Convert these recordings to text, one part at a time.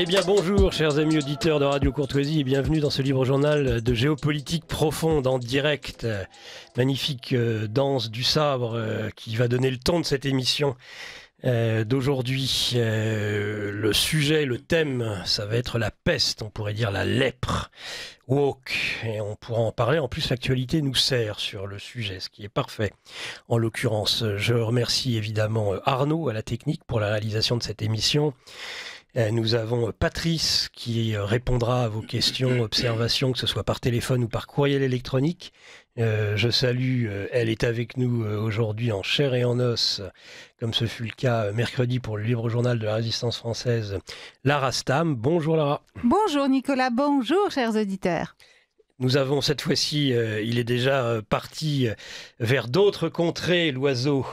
Eh bien bonjour chers amis auditeurs de Radio Courtoisie et bienvenue dans ce libre journal de géopolitique profonde en direct. Magnifique euh, danse du sabre euh, qui va donner le ton de cette émission euh, d'aujourd'hui. le sujet, le thème, ça va être la peste, on pourrait dire la lèpre. Woke, et on pourra en parler. En plus, l'actualité nous sert sur le sujet, ce qui est parfait. En l'occurrence, je remercie évidemment Arnaud à la technique pour la réalisation de cette émission. Euh, nous avons Patrice qui euh, répondra à vos questions, observations, que ce soit par téléphone ou par courriel électronique. Euh, je salue, elle est avec nous aujourd'hui en chair et en os, comme ce fut le cas mercredi pour le Libre Journal de la Résistance française, Lara Stam. Bonjour Lara. Bonjour Nicolas, bonjour chers auditeurs. Nous avons cette fois-ci, euh, il est déjà euh, parti euh, vers d'autres contrées, l'oiseau.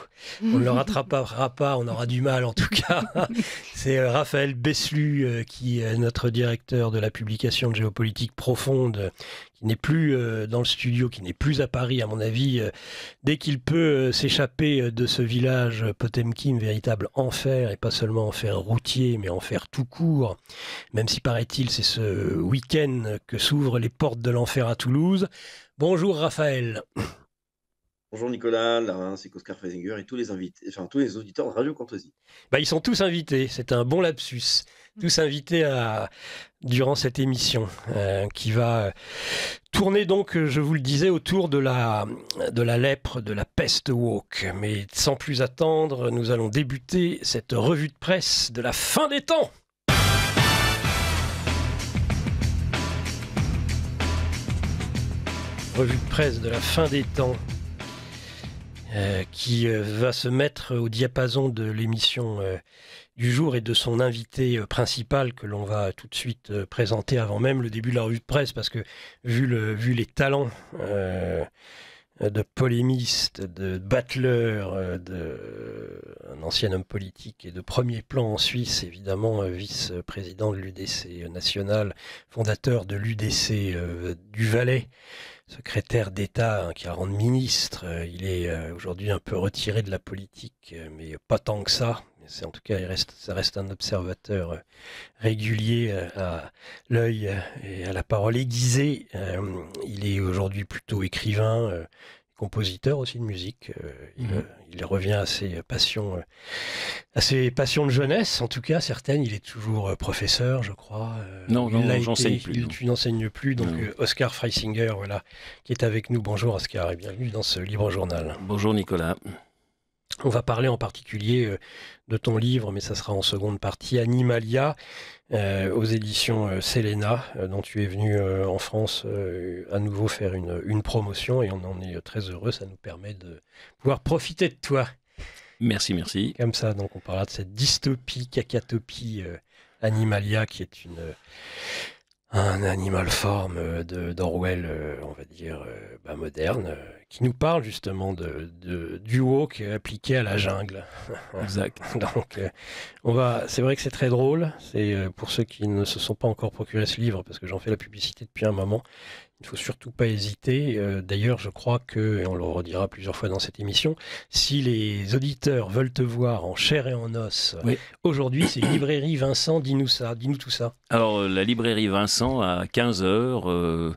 On ne le rattrapera pas, on aura du mal en tout cas. C'est Raphaël Besselu qui est notre directeur de la publication de géopolitique profonde qui n'est plus euh, dans le studio, qui n'est plus à Paris, à mon avis, euh, dès qu'il peut euh, s'échapper de ce village Potemkin, véritable enfer, et pas seulement enfer routier, mais enfer tout court, même si paraît-il c'est ce week-end que s'ouvrent les portes de l'enfer à Toulouse. Bonjour Raphaël. Bonjour Nicolas, c'est Oscar Freisinger et tous les invités, enfin tous les auditeurs de Radio Courtoisie. Bah, ils sont tous invités, c'est un bon lapsus. Tous invités à, durant cette émission euh, qui va tourner donc, je vous le disais, autour de la, de la lèpre, de la peste woke. Mais sans plus attendre, nous allons débuter cette revue de presse de la fin des temps. Revue de presse de la fin des temps euh, qui euh, va se mettre au diapason de l'émission euh, du jour et de son invité principal que l'on va tout de suite présenter avant même le début de la revue de presse parce que vu, le, vu les talents de polémiste, de battleur, d'un ancien homme politique et de premier plan en Suisse, évidemment vice-président de l'UDC national, fondateur de l'UDC du Valais, secrétaire d'État hein, qui a rendu ministre. Euh, il est euh, aujourd'hui un peu retiré de la politique, euh, mais pas tant que ça. C'est en tout cas, il reste, ça reste un observateur régulier à l'œil et à la parole aiguisée. Il est aujourd'hui plutôt écrivain, compositeur aussi de musique. Euh, mhm. il, revient à ses passions, euh, à ses passions de jeunesse, en tout cas certaines. Il est toujours euh, professeur, je crois. non, non, j'enseigne plus. Tu n'enseignes plus, donc Oscar Freisinger, voilà, qui est avec nous. Bonjour Oscar et bienvenue dans ce libre journal. Bonjour Nicolas. On va parler en particulier de ton livre, mais ça sera en seconde partie, Animalia, euh, aux éditions euh, Selena, euh, dont tu es venu en France à nouveau faire une, promotion et on en est très heureux. Ça nous permet de pouvoir profiter de toi. Merci, merci. Comme ça, donc on parlera de cette dystopie, cacatopie Animalia qui est une un animal forme de d'Orwell, on va dire, bah, moderne, qui nous parle justement de, de du walk appliqué à la jungle. Exact. Donc, euh, on va. C'est vrai que c'est très drôle. C'est euh, pour ceux qui ne se sont pas encore procuré ce livre, parce que j'en fais la publicité depuis un moment. Il ne faut surtout pas hésiter. Euh, d'ailleurs, je crois que, et on le redira plusieurs fois dans cette émission, si les auditeurs veulent te voir en chair et en os, aujourd'hui, c'est Librairie Vincent. Dis-nous ça, dis-nous tout ça. Alors, la Librairie Vincent à 15 h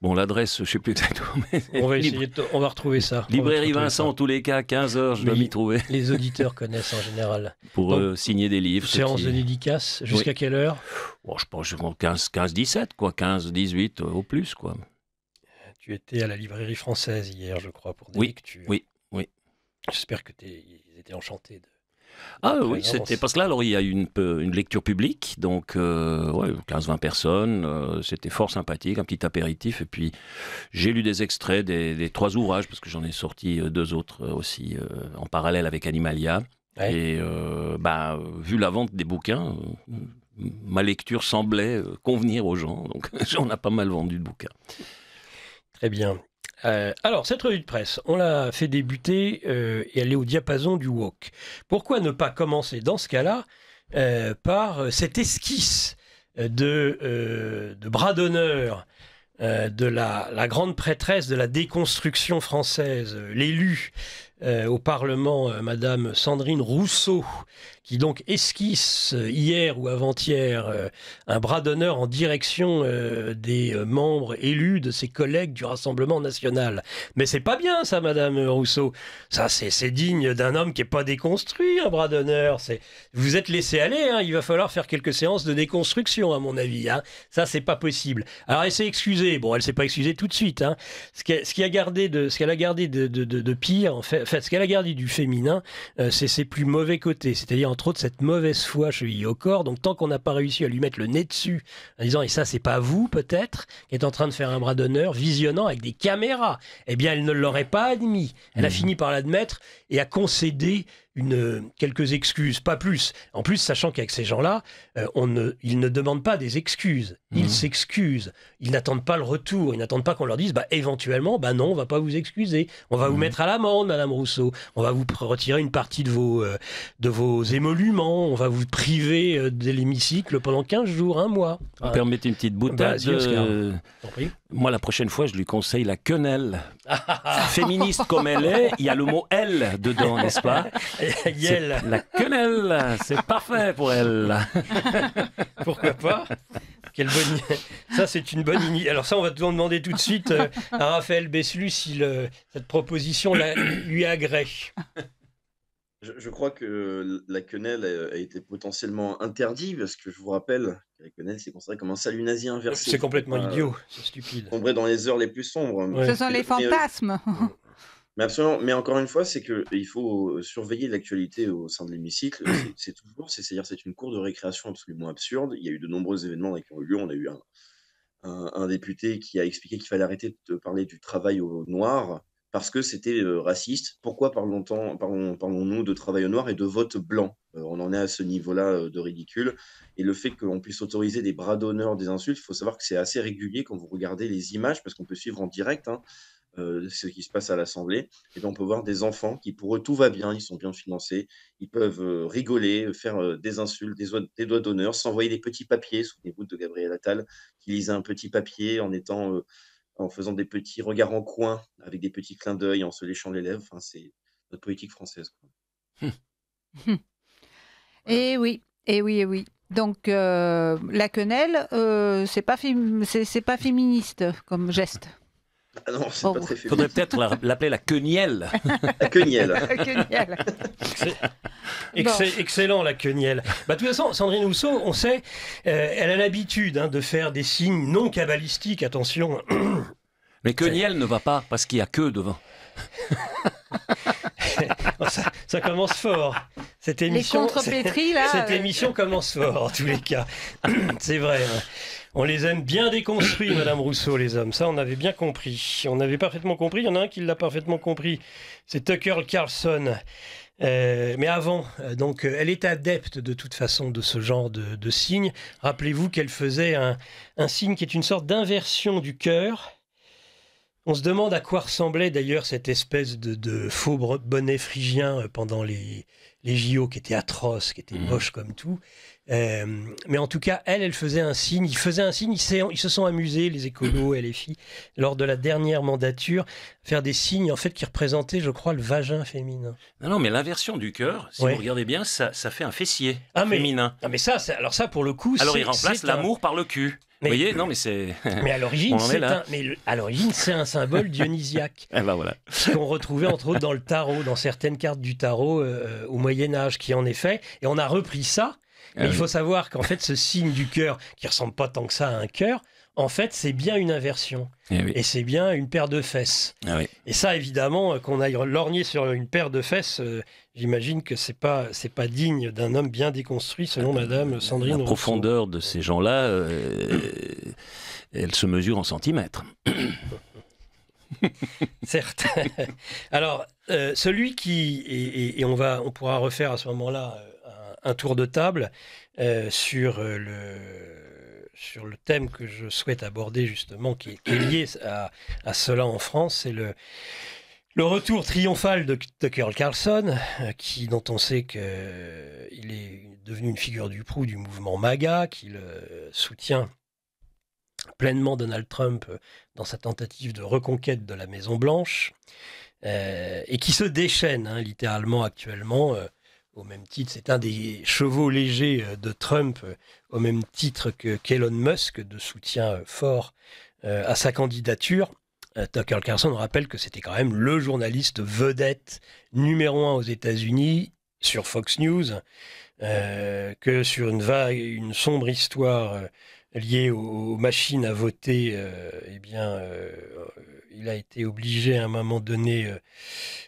Bon, l'adresse, je ne sais plus exactement. on va essayer, on va retrouver ça. Librairie Vincent, en tous les cas, 15 heures, je dois m'y trouver. Les auditeurs connaissent en général. Pour euh, signer des livres. Séance de dédicace, jusqu'à quelle heure bon, Je pense 15, 15, 17, quoi, 15, 18 euh, au plus, quoi. Tu étais à la librairie française hier, je crois, pour des oui, lectures. Oui, oui. J'espère que étaient enchantés de ah oui, c'était parce que là, alors il y a eu une, une lecture publique, donc euh, ouais, 15-20 personnes, euh, c'était fort sympathique, un petit apéritif, et puis j'ai lu des extraits des, trois ouvrages, parce que j'en ai sorti euh, deux autres aussi en parallèle avec Animalia. Et bah, vu la vente des bouquins, ma lecture semblait convenir aux gens, donc j'en ai pas mal vendu de bouquins. Très bien. Euh, alors, cette revue de presse, on l'a fait débuter euh, et elle est au diapason du walk. Pourquoi ne pas commencer dans ce cas-là euh, par cette esquisse de, bras d'honneur de la, la, grande prêtresse de la déconstruction française, l'élu au Parlement, Madame Sandrine Rousseau, qui donc esquisse hier ou avant-hier un bras d'honneur en direction des membres élus de ses collègues du Rassemblement national. Mais c'est pas bien ça, Madame Rousseau. Ça, c'est digne d'un homme qui est pas déconstruit, un bras d'honneur. Vous êtes laissé aller, hein. il va falloir faire quelques séances de déconstruction, à mon avis. Hein. Ça, c'est pas possible. Alors, elle s'est excusée. Bon, elle s'est pas excusée tout de suite. Hein. Ce qu'elle a gardé de, ce qu'elle a gardé de, de, pire, en fait, ce qu'elle a gardé du féminin, euh, c'est ses plus mauvais côtés. C'est-à-dire, entre autres, cette mauvaise foi chevillée au corps. Donc, tant qu'on n'a pas réussi à lui mettre le nez dessus, en disant, et ça, c'est pas vous, peut-être, qui est en train de faire un bras d'honneur, visionnant avec des caméras, eh bien, elle ne l'aurait pas admis. Elle a mmh. fini par l'admettre et a concédé une, quelques excuses, pas plus. En plus, sachant qu'avec ces gens-là, euh, on ne, ils ne demandent pas des excuses, ils mmh. s'excusent. Ils n'attendent pas le retour, ils n'attendent pas qu'on leur dise, bah éventuellement, bah non, on va pas vous excuser, on va vous mmh. mettre à l'amende, Madame Rousseau, on va vous retirer une partie de vos, euh, de vos émoluments, on va vous priver euh, de l'hémicycle pendant 15 jours, un mois. Vous permettez une petite boutade Moi, la prochaine fois, je lui conseille la quenelle. Féministe comme elle est, il y a le mot elle dedans, n'est-ce pas? La quenelle, c'est parfait pour elle. Pourquoi pas? Quelle bonne... Ça, c'est une bonne idée. Alors ça, on va te demander tout de suite euh, à Raphaël Beslu si cette proposition lui agrée. Je, crois que la quenelle a, été potentiellement interdite parce que je vous rappelle c'est considéré comme un salut nazi inversé. C'est complètement idiot, c'est stupide. Tomber dans les heures les plus sombres. Ce sont les fantasmes. Mais absolument, mais encore une fois, c'est qu'il faut surveiller l'actualité au sein de l'hémicycle. C'est toujours, c'est-à-dire c'est une cour de récréation absolument absurde. Il y a eu de nombreux événements qui ont eu lieu. On a eu un, un, député qui a expliqué qu'il fallait arrêter de parler du travail au noir parce que c'était raciste. Pourquoi parlons-nous parlons, parlons de travail au noir et de vote blanc? On en est à ce niveau-là de ridicule. Et le fait qu'on puisse autoriser des bras d'honneur, des insultes, il faut savoir que c'est assez régulier quand vous regardez les images, parce qu'on peut suivre en direct. Hein, euh, ce qui se passe à l'Assemblée. Et on peut voir des enfants qui, pour eux, tout va bien, ils sont bien financés, ils peuvent euh, rigoler, faire euh, des insultes, des, doigts d'honneur, s'envoyer des petits papiers. Souvenez-vous de Gabriel Attal qui lisait un petit papier en étant, en faisant des petits regards en coin, avec des petits clins d'œil, en se léchant les lèvres. C'est notre politique française. Et oui, et oui, et oui. Donc la quenelle, c'est pas, c'est pas féministe comme geste. Ah non, c'est pas très Il faudrait peut-être l'appeler la quenielle. la quenielle. excellent, la quenielle. Bah, de toute façon, Sandrine Rousseau, on sait, euh, elle a l'habitude hein, de faire des signes non cabalistiques, attention. Mais quenielle ne va pas parce qu'il y a que devant. ça, commence fort. Cette émission, Cette émission commence fort, en tous les cas. C'est vrai. Hein. On les aime bien déconstruits, Madame Rousseau, les hommes. Ça, on avait bien compris. On avait parfaitement compris. Il y en a un qui l'a parfaitement compris. C'est Tucker Carlson. Euh, mais avant, euh, donc, euh, elle est adepte de toute façon de ce genre de, de signe. Rappelez-vous qu'elle faisait un, signe qui est une sorte d'inversion du cœur. On se demande à quoi ressemblait d'ailleurs cette espèce de, faux bonnet phrygien pendant les, les JO qui étaient atroces, qui étaient mmh. moches comme tout. Euh, mais en tout cas, elle, elle faisait un signe. Il faisait un signe. Ils, se sont amusés, les écolos et les filles, lors de la dernière mandature, faire des signes en fait qui représentaient, je crois, le vagin féminin. Non, non, mais l'inversion du cœur, si vous regardez bien, ça, ça fait un fessier ah, féminin. Ah, mais ça, alors ça, pour le coup, alors il remplace l'amour par le cul. Vous voyez, non, mais c'est. Mais à l'origine, c'est un, mais à l'origine, c'est un symbole dionysiaque. eh ben voilà. Qu'on retrouvait entre autres dans le tarot, dans certaines cartes du tarot euh, au Moyen Âge, qui en effet, et on a repris ça mais il faut savoir qu'en fait, ce signe du cœur, qui ressemble pas tant que ça à un cœur, en fait, c'est bien une inversion. Eh Et, c'est bien une paire de fesses. Ah Et ça, évidemment, euh, qu'on aille lorgner sur une paire de fesses, euh, j'imagine que c'est pas c'est pas digne d'un homme bien déconstruit, selon Madame Sandrine. La profondeur de ces gens-là, euh, elle se mesure en centimètres. Certes. Alors, celui qui et, on va on pourra refaire à ce moment-là un tour de table euh, sur, euh, le, sur le thème que je souhaite aborder justement, qui est, lié à, à, cela en France, c'est le, le retour triomphal de Tucker Carlson, euh, qui, dont on sait qu'il est devenu une figure du proue du mouvement MAGA, qu'il soutient pleinement Donald Trump dans sa tentative de reconquête de la Maison Blanche, et qui se déchaîne hein, littéralement actuellement au même titre, c'est un des chevaux légers de Trump, au même titre que qu'Elon Musk, de soutien fort à sa candidature. Tucker Carlson rappelle que c'était quand même le journaliste vedette numéro un aux États-Unis sur Fox News, que sur une vague, une sombre histoire liée aux, machines à voter, eh bien, il a été obligé à un moment donné euh,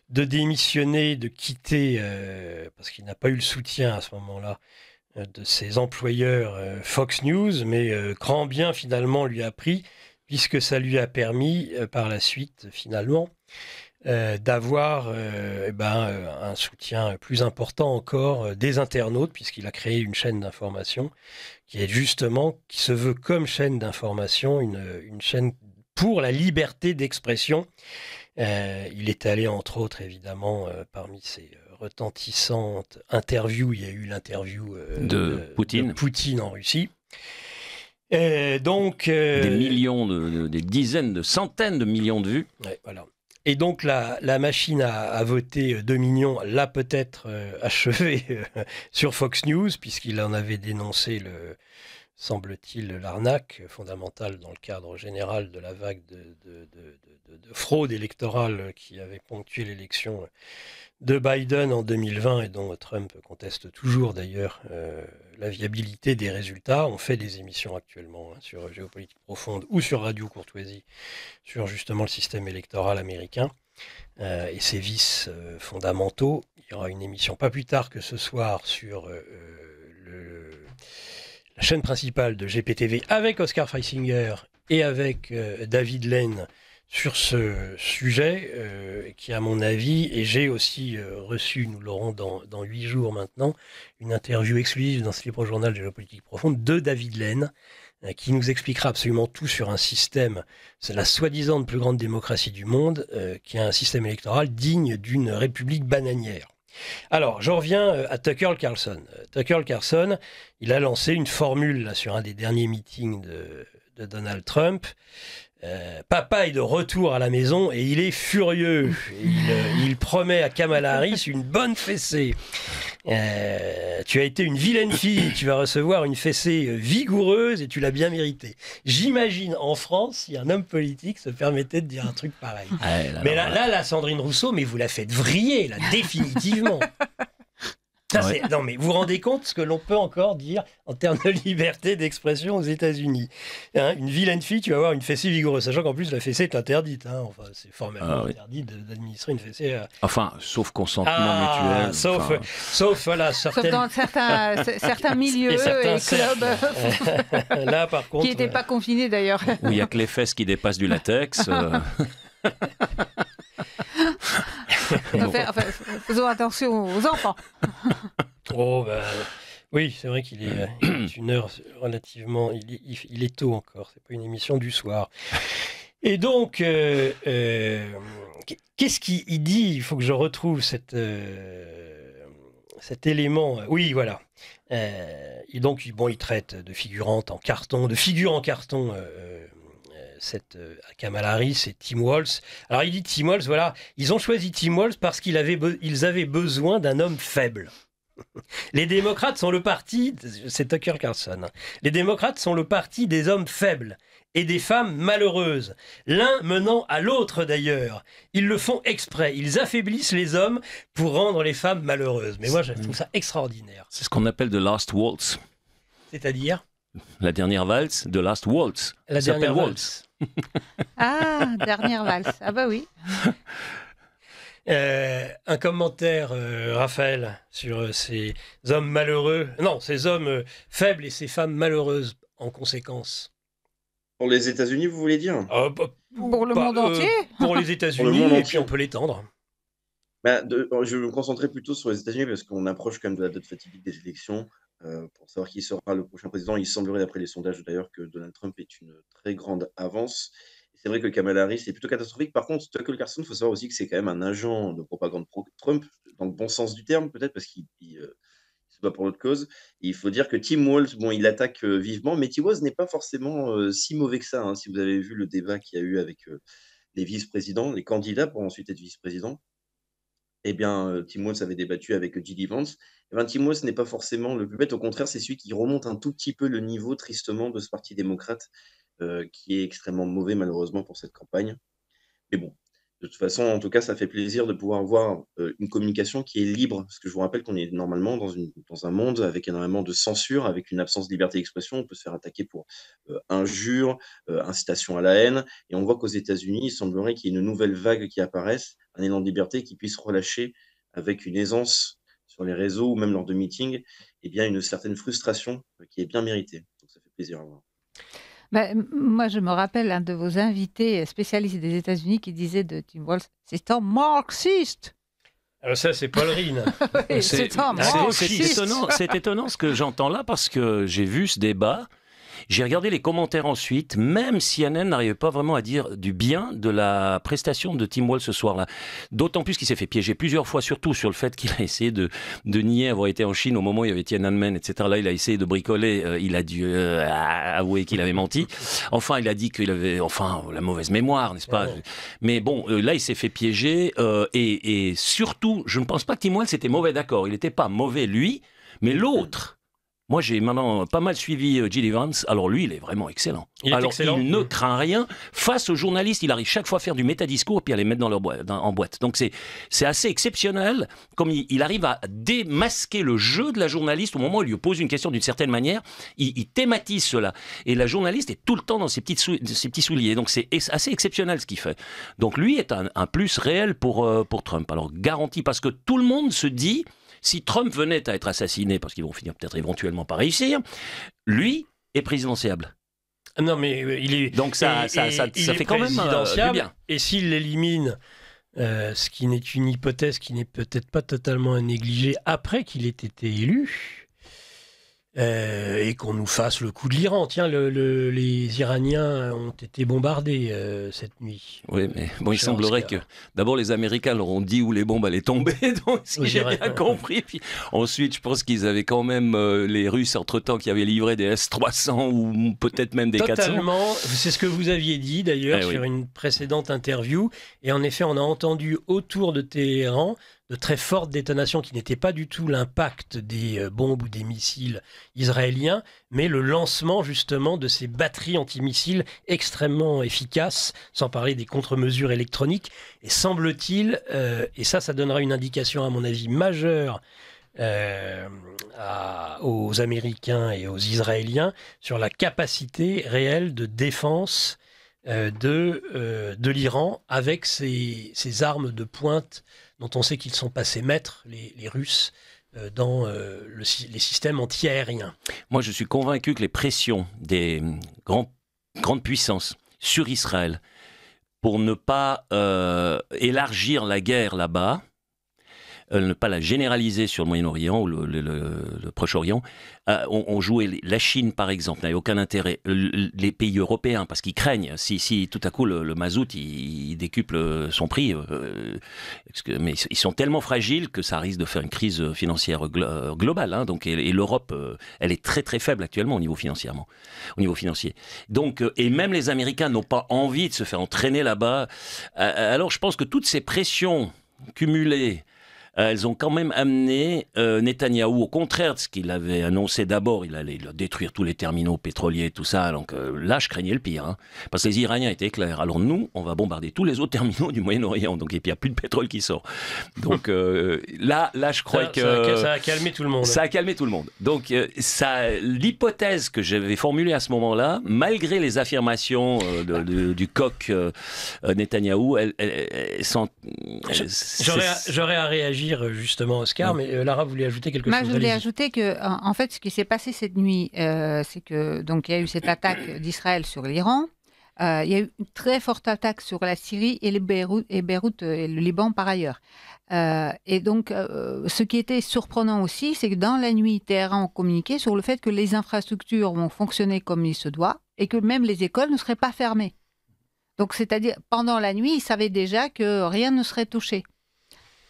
de démissionner, de quitter, euh, parce qu'il n'a pas eu le soutien à ce moment-là euh, de ses employeurs Fox News, mais grand bien finalement lui a pris, puisque ça lui a permis par la suite finalement d'avoir eh ben, un soutien plus important encore des internautes, puisqu'il a créé une chaîne d'information qui est justement, qui se veut comme chaîne d'information, une, une chaîne pour la liberté d'expression. Euh, il est allé, entre autres, évidemment, euh, parmi ses euh, retentissantes interviews, il y a eu l'interview de, Poutine. Poutine en Russie. Donc, des millions, de, des dizaines de centaines de millions de vues. voilà. Et donc la, la machine à, voter Dominion l'a peut-être achevé sur Fox News, puisqu'il en avait dénoncé le, semble-t-il, l'arnaque fondamentale dans le cadre général de la vague de, fraude électorale qui avait ponctué l'élection de Biden en 2020 et dont Trump conteste toujours d'ailleurs euh, la viabilité des résultats. On fait des émissions actuellement hein, sur Géopolitique Profonde ou sur Radio Courtoisie sur justement le système électoral américain euh, et ses vices euh, fondamentaux. Il y aura une émission pas plus tard que ce soir sur le la chaîne principale de GPTV avec Oscar Freisinger et avec euh, David Lane sur ce sujet, euh, qui à mon avis, et j'ai aussi euh, reçu, nous l'aurons dans huit jours maintenant, une interview exclusive dans ce libre journal de géopolitique profonde de David Lane, qui nous expliquera absolument tout sur un système, c'est la soi-disant plus grande démocratie du monde, qui est un système électoral digne d'une république bananière. Alors, je reviens euh, à Tucker Carlson. Euh, Tucker Carlson, il a lancé une formule sur un des derniers meetings de, Donald Trump. Euh, papa est de retour à la maison et il est furieux. Il, promet à Kamala Harris une bonne fessée. Euh, tu as été une vilaine fille, tu vas recevoir une fessée euh, vigoureuse et tu l'as bien mérité. J'imagine en France si un homme politique se permettait de dire un truc pareil. Ah mais là, là, la Sandrine Rousseau, mais vous la faites vriller, là, définitivement. Non, mais vous vous rendez compte ce que l'on peut encore dire en termes de liberté d'expression aux États-Unis hein, Une vilaine fille, tu vas avoir une fessée vigoureuse, sachant qu'en plus la fessée est interdite. Hein. Enfin, c'est formellement ah interdit d'administrer une fessée. Enfin, sauf consentement ah, mutuel. Sauf, sauf, voilà, certaines... sauf dans certains, certains milieux et, clubs. Là, par contre. Qui n'étaient pas confinés d'ailleurs. Où il n'y a que les fesses qui dépassent du latex. Euh. faisons attention aux enfants. oh, ben, oui, c'est vrai qu'il est, une heure relativement. Il, est tôt encore, c'est pas une émission du soir. Et donc, euh, euh, qu'est-ce qu'il dit Il faut que je retrouve euh, cet élément. Oui, voilà. et donc, bon, il traite de figurante en carton, de figure en carton cette euh, Kamala Harris et Tim Walz. Alors il dit Tim Walz, voilà, ils ont choisi Tim Walz parce qu'ils avaient, ils avaient besoin d'un homme faible. Les démocrates sont le parti, c'est Tucker Carlson, hein. les démocrates sont le parti des hommes faibles et des femmes malheureuses, l'un menant à l'autre d'ailleurs. Ils le font exprès, ils affaiblissent les hommes pour rendre les femmes malheureuses. Mais moi je trouve ça extraordinaire. C'est ce qu'on appelle the last waltz. C'est-à-dire? La dernière valse, the last waltz. La dernière waltz ah, dernière valse. Ah bah oui. Euh, un commentaire, euh, Raphaël, sur euh, ces hommes malheureux, non, ces hommes faibles et ces femmes malheureuses en conséquence. Pour les États-Unis, vous voulez dire? Ah, bah, Pour le monde entier Pour les États-Unis, et puis on peut l'étendre. Bah, je vais me concentrer plutôt sur les États-Unis parce qu'on approche quand même de la date fatidique des élections. Euh, pour savoir qui sera le prochain président. Il semblerait, d'après les sondages d'ailleurs, que Donald Trump est une très grande avance. C'est vrai que Kamala Harris est plutôt catastrophique. Par contre, Tucker Carlson, il faut savoir aussi que c'est quand même un agent de propagande pro-Trump, dans le bon sens du terme, peut-être, parce qu'il euh, se bat pour notre cause. il faut dire que Tim Walz, bon, il attaque euh, vivement, mais Tim Walz n'est pas forcément si mauvais que ça. Hein. si vous avez vu le débat qu'il y a eu avec les vice-présidents, les candidats pour ensuite être vice-président, eh bien, Tim Walz avait débattu avec J.D. Vance. Eh bien, n'est pas forcément le plus bête, au contraire, c'est celui qui remonte un tout petit peu le niveau, tristement, de ce Parti démocrate, qui est extrêmement mauvais, malheureusement, pour cette campagne. Mais bon, de toute façon, en tout cas, ça fait plaisir de pouvoir avoir une communication qui est libre. Parce que je vous rappelle qu'on est normalement dans, un monde avec énormément de censure, avec une absence de liberté d'expression. On peut se faire attaquer pour injure, incitation à la haine. Et on voit qu'aux États-Unis, il semblerait qu'il y ait une nouvelle vague qui apparaisse, un élan de liberté qui puisse relâcher avec une aisance sur les réseaux ou même lors de meetings, eh bien, une certaine frustration qui est bien méritée. Donc ça fait plaisir à voir. Bah, moi, je me rappelle un de vos invités spécialistes des États-Unis qui disait de Tim Walz c'est un marxiste. Alors ça, c'est Paul Rine. c'est un marxiste. C'est étonnant ce que j'entends là parce que j'ai vu ce débat j'ai regardé les commentaires ensuite, même CNN n'arrivait pas vraiment à dire du bien de la prestation de Tim Wall ce soir-là. D'autant plus qu'il s'est fait piéger plusieurs fois, surtout sur le fait qu'il a essayé de, de, nier avoir été en Chine au moment où il y avait Tiananmen, etc. Là, il a essayé de bricoler, euh, il a dû euh, avouer qu'il avait menti. Enfin, il a dit qu'il avait, enfin, la mauvaise mémoire, n'est-ce pas? Mais bon, euh, là, il s'est fait piéger. Et, et, surtout, je ne pense pas que Tim Wall c'était mauvais, d'accord. Il n'était pas mauvais, lui, mais l'autre moi, j'ai maintenant pas mal suivi Jill euh, Evans. Alors lui, il est vraiment excellent. Il Alors excellent. il ne craint rien face aux journalistes. Il arrive chaque fois à faire du métadiscours puis à les mettre dans leur boîte, en boîte. Donc c'est c'est assez exceptionnel. Comme il, arrive à démasquer le jeu de la journaliste au moment où il lui pose une question d'une certaine manière, il, thématise cela. Et la journaliste est tout le temps dans ses, petites ses petits souliers. Donc c'est assez exceptionnel ce qu'il fait. Donc lui est un, un plus réel pour euh, pour Trump. Alors garanti parce que tout le monde se dit si Trump venait à être assassiné, parce qu'ils vont finir peut-être éventuellement par réussir, lui est présidentiable. Non, mais euh, il est. Donc ça, ça, ça, fait quand même euh, bien. Et s'il l'élimine, euh, ce qui n'est une hypothèse qui n'est peut-être pas totalement à négliger après qu'il ait été élu, euh, et qu'on nous fasse le coup de l'Iran. Tiens, les Iraniens ont été bombardés euh, cette nuit. Oui, mais bon, il semblerait que d'abord les Américains leur ont dit où les bombes allaient tomber, donc si j'ai bien compris. Puis ensuite, je pense qu'ils avaient quand même euh, les Russes entre-temps qui avaient livré des S-300 ou peut-être même des Totalement, c'est ce que vous aviez dit d'ailleurs eh sur une précédente interview. Et en effet, on a entendu autour de Téhéran de très fortes détonations qui n'étaient pas du tout l'impact des euh, bombes ou des missiles israéliens, mais le lancement justement de ces batteries antimissiles extrêmement efficaces, sans parler des contre-mesures électroniques. Et semble-t-il, euh, et ça, ça donnera une indication à mon avis majeure euh, aux Américains et aux Israéliens sur la capacité réelle de défense de, l'Iran avec ces, ces, armes de pointe dont on sait qu'ils sont passés maîtres, les, Russes, euh, dans euh, les systèmes antiaériens. Moi, je suis convaincu que les pressions des grandes puissances sur Israël pour ne pas euh, élargir la guerre là-bas, ne pas la généraliser sur le Moyen-Orient ou le, Proche-Orient. Euh, on, jouait la Chine, par exemple, n'avait aucun intérêt. Les pays européens, parce qu'ils craignent, si, tout à coup le, mazout il, décuple son prix, euh, mais ils sont tellement fragiles que ça risque de faire une crise financière globale. Hein. donc, et, l'Europe, euh, elle est très très faible actuellement au niveau financièrement, au niveau financier. Donc, et même les Américains n'ont pas envie de se faire entraîner là-bas. alors, je pense que toutes ces pressions cumulées euh, elles ont quand même amené euh, Netanyahou, au contraire de ce qu'il avait annoncé d'abord, il allait détruire tous les terminaux pétroliers, tout ça. Donc euh, là, je craignais le pire, hein. parce que les Iraniens étaient clairs. Alors nous, on va bombarder tous les autres terminaux du Moyen-Orient, donc et puis il n'y a plus de pétrole qui sort. Donc là, là, je crois que ça a, calmé tout le monde. Ça a calmé tout le monde. Donc ça, l'hypothèse que j'avais formulée à ce moment-là, malgré les affirmations du coq Netanyahou, elles, sont. J'aurais à réagir euh, justement, Oscar, mais euh, Lara voulait ajouter quelque chose. Je voulais ajouter que, en fait, ce qui s'est passé cette nuit, euh, c'est que donc il y a eu cette attaque d'Israël sur l'Iran. il y a eu une très forte attaque sur la Syrie et, les Beyrouth, et Beyrouth et le Liban par ailleurs. et donc, ce qui était surprenant aussi, c'est que dans la nuit, Téhéran a communiqué sur le fait que les infrastructures vont fonctionner comme il se doit et que même les écoles ne seraient pas fermées. Donc, c'est-à-dire, pendant la nuit, ils savaient déjà que rien ne serait touché.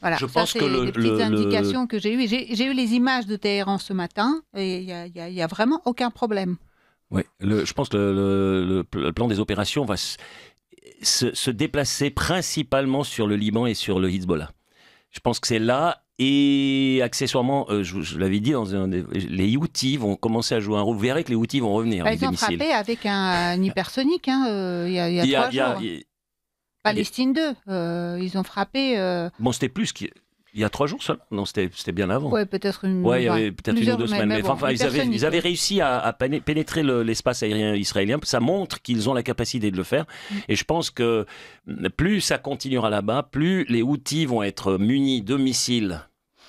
Voilà, je pense que le, les petites indications que j'ai eues. J'ai eu les images de Téhéran ce matin et il n'y a, vraiment aucun problème. Oui, je pense que le, plan des opérations va se, se, déplacer principalement sur le Liban et sur le Hezbollah. Je pense que c'est là et accessoirement, euh, je, l'avais dit, dans les Houthis vont commencer à jouer un rôle. Vous verrez que les Houthis vont revenir. Bah, ils ont frappé avec un, hypersonique hein, euh, il y a, il y a, trois jours. Palestine 2, euh, ils ont frappé. Bon, c'était plus. Il y a trois jours seulement Non, c'était bien avant. Oui, peut-être une, ouais, peut-être une ou deux semaines. Mais, enfin, ils, avaient, ils, avaient, réussi à, pénétrer l'espace aérien israélien. Ça montre qu'ils ont la capacité de le faire. Mm. Et je pense que plus ça continuera là-bas, plus les outils vont être munis de missiles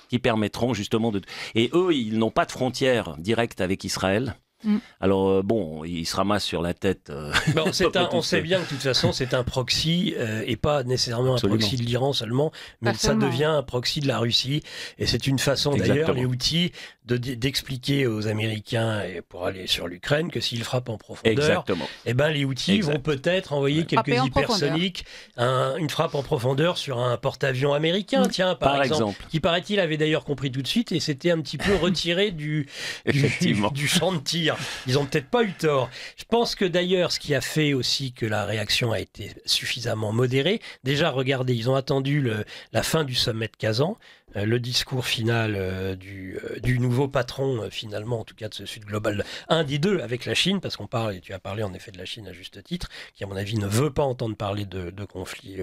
qui permettront justement de... Et eux, ils n'ont pas de frontière directe avec Israël. Mm. Alors euh, bon, il se ramasse sur la tête. Euh, on sait bien que de toute façon c'est un proxy euh, et pas nécessairement un proxy de l'Iran seulement, mais ça devient un proxy de la Russie. Et c'est une façon d'ailleurs les outils d'expliquer aux Américains et pour aller sur l'Ukraine que s'ils frappent en profondeur, eh ben les outils vont peut-être envoyer quelques hypersoniques, une frappe en profondeur sur un porte-avions américain, mm. tiens par, exemple, qui paraît-il avait d'ailleurs compris tout de suite et c'était un petit peu retiré du, du, du champ de tir. Ils ont peut-être pas eu tort. Je pense que d'ailleurs, ce qui a fait aussi que la réaction a été suffisamment modérée, déjà, regardez, ils ont attendu la fin du sommet de Kazan. Euh, le discours final euh, du, euh, du, nouveau patron, finalement, en tout cas de ce Sud Global, un des deux avec la Chine, parce qu'on parle, et tu as parlé en effet de la Chine à juste titre, qui à mon avis ne veut pas entendre parler de, de conflits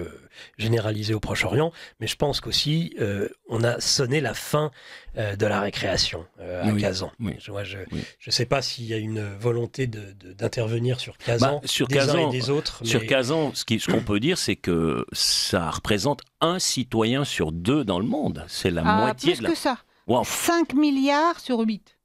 généralisés au Proche-Orient, mais je pense qu'aussi on a sonné la fin de la récréation à Kazan. Je ne sais pas s'il y a une volonté d'intervenir de, sur Kazan, bah, sur des uns et des autres. Sur Kazan, ce qu'on peut dire, c'est que ça représente un citoyen sur deux dans le monde. C'est la ah, moitié plus de que ça. 5 milliards sur 8.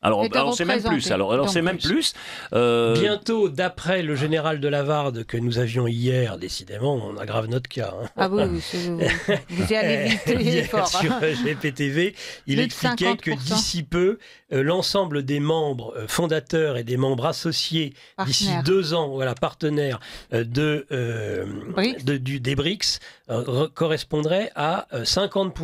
Alors, alors c'est même plus. Alors, alors c'est même plus. Euh, Bientôt, d'après le général de Lavarde que nous avions hier, décidément, on aggrave notre cas. Hein. Ah oui, vous, vous y allez vite fort. Sur GPTV, il expliquait que d'ici peu, euh, l'ensemble des membres euh, fondateurs et des membres associés d'ici deux ans, voilà, partenaires de, de du, des BRICS, correspondrait à 50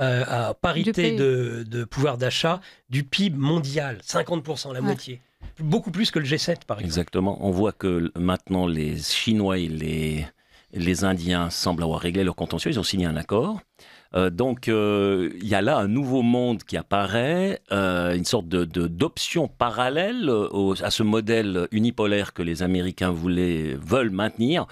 euh, à parité de, pouvoir d'achat du PIB mondial, 50%, la moitié. Beaucoup plus que le G7, par exemple. Exactement. On voit que maintenant, les Chinois et les, les Indiens semblent avoir réglé leur contentieux. Ils ont signé un accord. Euh, donc, euh, il y a là un nouveau monde qui apparaît, une sorte de, d'option parallèle à ce modèle unipolaire que les Américains voulaient, veulent maintenir.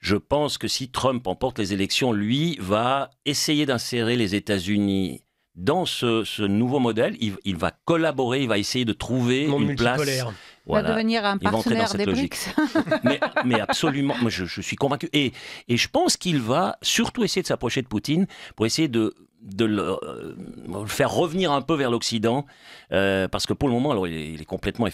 Je pense que si Trump emporte les élections, lui va essayer d'insérer les États-Unis dans ce, nouveau modèle. Il, va collaborer, il va essayer de trouver une place. Il va devenir un partenaire des BRICS. mais, absolument, moi je, je, suis convaincu. Et, et je pense qu'il va surtout essayer de s'approcher de Poutine pour essayer de de le, euh, faire revenir un peu vers l'Occident, euh, parce que pour le moment, alors, il, est, complètement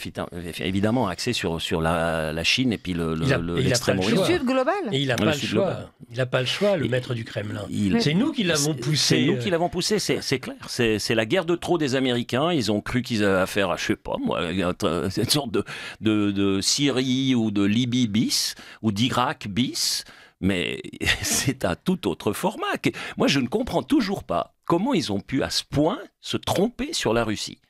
évidemment axé sur, sur la, Chine et puis l'extrême le, le, Sud global. Et il n'a pas, le choix. Il n'a pas le choix, le maître du Kremlin. C'est nous qui l'avons poussé. C'est nous qui l'avons poussé, c'est clair. C'est la guerre de trop des Américains. Ils ont cru qu'ils avaient affaire à, je sais pas moi, cette sorte de, de, de Syrie ou de Libye bis, ou d'Irak bis mais c'est un tout autre format. Moi, je ne comprends toujours pas comment ils ont pu à ce point se tromper sur la Russie.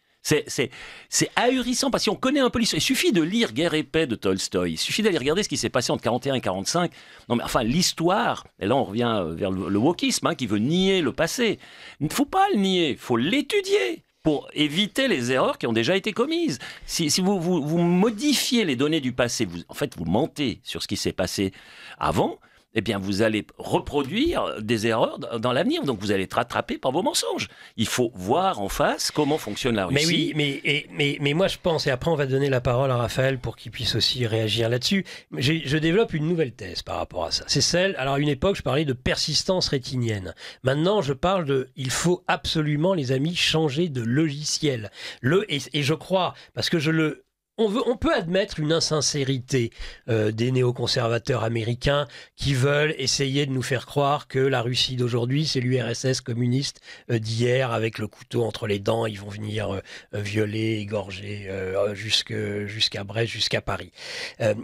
C'est ahurissant parce qu'on connaît un peu l'histoire. Il suffit de lire Guerre et paix de Tolstoï. Il suffit d'aller regarder ce qui s'est passé entre 41 et 45. Non, mais enfin, l'histoire, et là on revient vers le, wokisme hein, qui veut nier le passé. Il ne faut pas le nier, il faut l'étudier pour éviter les erreurs qui ont déjà été commises. Si, vous, modifiez les données du passé, vous, en fait, vous mentez sur ce qui s'est passé avant, eh bien, vous allez reproduire des erreurs dans l'avenir. Donc, vous allez être rattrapé par vos mensonges. Il faut voir en face comment fonctionne la Russie. Mais oui, mais, mais, moi, je pense, et après, on va donner la parole à Raphaël pour qu'il puisse aussi réagir là-dessus. Je développe une nouvelle thèse par rapport à ça. C'est celle, alors à une époque, je parlais de persistance rétinienne. Maintenant, je parle de, il faut absolument, les amis, changer de logiciel. Le, et je crois, parce que je le, on, veut, on peut admettre une insincérité euh, des néoconservateurs américains qui veulent essayer de nous faire croire que la Russie d'aujourd'hui, c'est l'URSS communiste euh, d'hier avec le couteau entre les dents. Ils vont venir euh, violer, égorger jusqu'à Brest, jusqu'à Paris.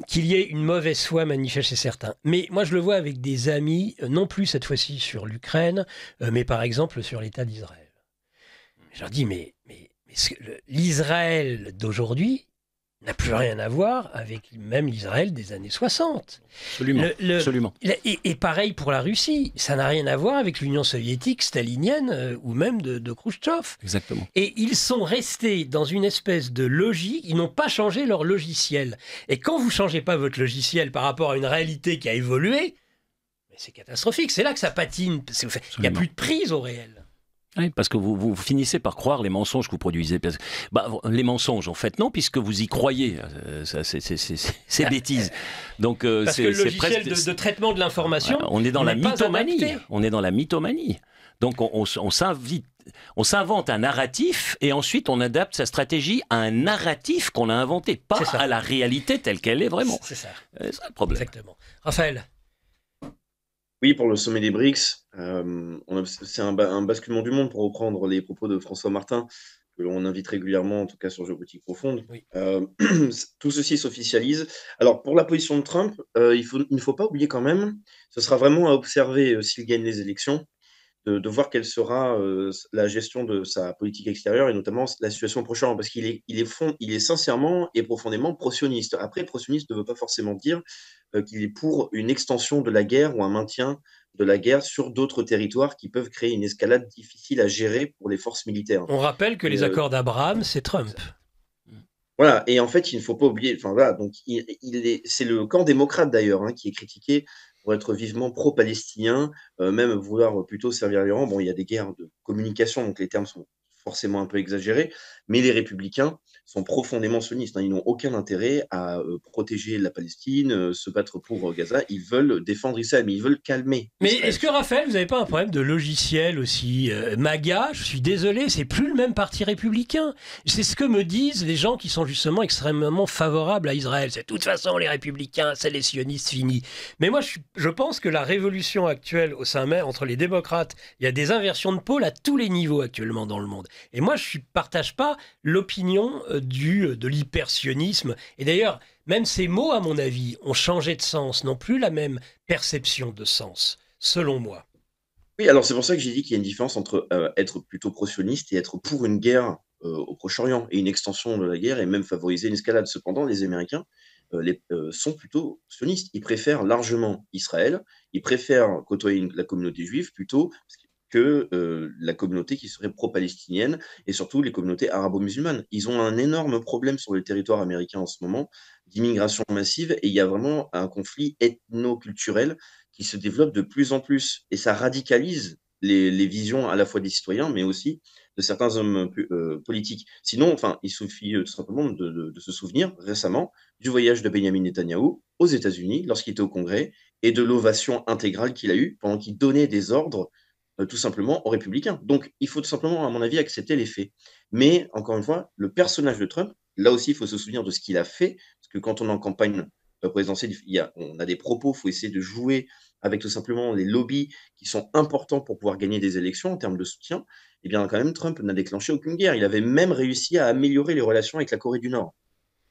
Qu'il y ait une mauvaise foi manifeste, c'est certain. Mais moi, je le vois avec des amis, non plus cette fois-ci sur l'Ukraine, mais par exemple sur l'État d'Israël. Je leur dis, mais, mais, mais l'Israël d'aujourd'hui, n'a plus rien à voir avec même l'Israël des années 60. Absolument. Absolument. Et, pareil pour la Russie, ça n'a rien à voir avec l'Union soviétique stalinienne euh, ou même de, de Khrushchev. Exactement. Et ils sont restés dans une espèce de logique, ils n'ont pas changé leur logiciel. Et quand vous changez pas votre logiciel par rapport à une réalité qui a évolué, c'est catastrophique. C'est là que ça patine. Il n'y a plus de prise au réel. Oui, parce que vous, vous, finissez par croire les mensonges que vous produisez. Bah, les mensonges, en fait, non, puisque vous y croyez. Euh, c'est bêtises. Donc, euh, parce que le logiciel presque... de, traitement de l'information, on est dans la mythomanie. On est dans la mythomanie. Donc, on, on, s'invite on s'invente un narratif et ensuite on adapte sa stratégie à un narratif qu'on a inventé, pas à la réalité telle qu'elle est vraiment. C'est ça. C'est le problème. Exactement. Raphaël oui, pour le sommet des BRICS, euh, c'est un, basculement du monde, pour reprendre les propos de François Martin, que l'on invite régulièrement, en tout cas sur Géopolitique Profonde. Euh, tout ceci s'officialise. Alors, pour la position de Trump, euh, il, il ne faut pas oublier quand même, ce sera vraiment à observer s'il gagne les élections, de, voir quelle sera la gestion de sa politique extérieure et notamment la situation au Proche-Orient, parce qu'il est, il est, fond, il est sincèrement et profondément pro-sioniste. Après, pro-sioniste ne veut pas forcément dire qu'il est pour une extension de la guerre ou un maintien de la guerre sur d'autres territoires qui peuvent créer une escalade difficile à gérer pour les forces militaires. On rappelle que les euh, accords d'Abraham, c'est Trump. Voilà, et en fait, il ne faut pas oublier, enfin voilà, donc il, est, c'est le camp démocrate d'ailleurs hein, qui est critiqué pour être vivement pro-palestinien, euh, même vouloir plutôt servir l'Iran. Bon, il y a des guerres de communication, donc les termes sont forcément un peu exagérés, mais les républicains sont profondément sionistes. Hein. Ils n'ont aucun intérêt à euh, protéger la Palestine, euh, se battre pour euh, Gaza. Ils veulent défendre Israël, mais ils veulent calmer. Mais est-ce que Raphaël, vous n'avez pas un problème de logiciel aussi MAGA, je suis désolé, c'est plus le même parti républicain. C'est ce que me disent les gens qui sont justement extrêmement favorables à Israël. C'est de toute façon les républicains, c'est les sionistes finis. Mais moi, je, je pense que la révolution actuelle au sein même entre les démocrates, il y a des inversions de pôle à tous les niveaux actuellement dans le monde. Et moi, je ne partage pas l'opinion euh, du euh, de l'hypersionisme. Et d'ailleurs, même ces mots, à mon avis, ont changé de sens, n'ont plus la même perception de sens, selon moi. Oui, alors c'est pour ça que j'ai dit qu'il y a une différence entre euh, être plutôt pro-sioniste et être pour une guerre au Proche-Orient et une extension de la guerre et même favoriser une escalade. Cependant, les Américains sont plutôt sionistes. Ils préfèrent largement Israël, ils préfèrent côtoyer la communauté juive plutôt, parce que euh, la communauté qui serait pro-palestinienne et surtout les communautés arabo-musulmanes. Ils ont un énorme problème sur le territoire américain en ce moment d'immigration massive et il y a vraiment un conflit ethno-culturel qui se développe de plus en plus et ça radicalise les, visions à la fois des citoyens mais aussi de certains hommes euh, politiques. Sinon, enfin, il suffit euh, tout simplement de, se souvenir récemment du voyage de Benjamin Netanyahu aux États-Unis lorsqu'il était au Congrès et de l'ovation intégrale qu'il a eue pendant qu'il donnait des ordres tout simplement aux républicains. Donc, il faut tout simplement, à mon avis, accepter les faits. Mais, encore une fois, le personnage de Trump, là aussi, il faut se souvenir de ce qu'il a fait, parce que quand on est en campagne euh, présidentielle, il y a, on a des propos, il faut essayer de jouer avec tout simplement les lobbies qui sont importants pour pouvoir gagner des élections en termes de soutien. Eh bien, quand même, Trump n'a déclenché aucune guerre. Il avait même réussi à améliorer les relations avec la Corée du Nord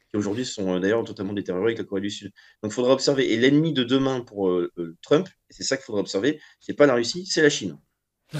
qui aujourd'hui sont euh, d'ailleurs totalement détériorés avec la Corée du Sud. Donc il faudra observer. Et l'ennemi de demain pour Trump, et c'est ça qu'il faudra observer, c'est pas la Russie, c'est la Chine.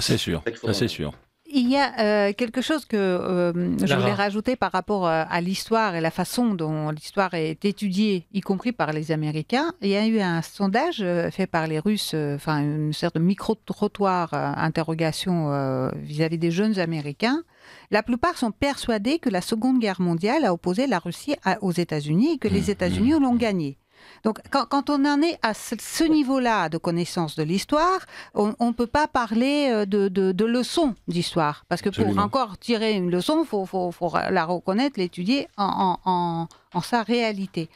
C'est sûr, c'est sûr. Il y a euh, quelque chose que euh, je voulais rajouter par rapport euh, à l'histoire et la façon dont l'histoire est étudiée, y compris par les Américains. Il y a eu un sondage fait par les Russes, enfin une sorte de micro-trottoir, interrogation vis-à-vis des jeunes Américains. La plupart sont persuadés que la Seconde Guerre mondiale a opposé la Russie aux États-Unis et que les mmh, États-Unis mmh, l'ont mmh. gagnée. Donc, quand, on en est à ce, niveau-là de connaissance de l'histoire, on ne peut pas parler euh, de, de, leçons d'histoire. Parce que pour encore tirer une leçon, il faut, la reconnaître, l'étudier en, sa réalité.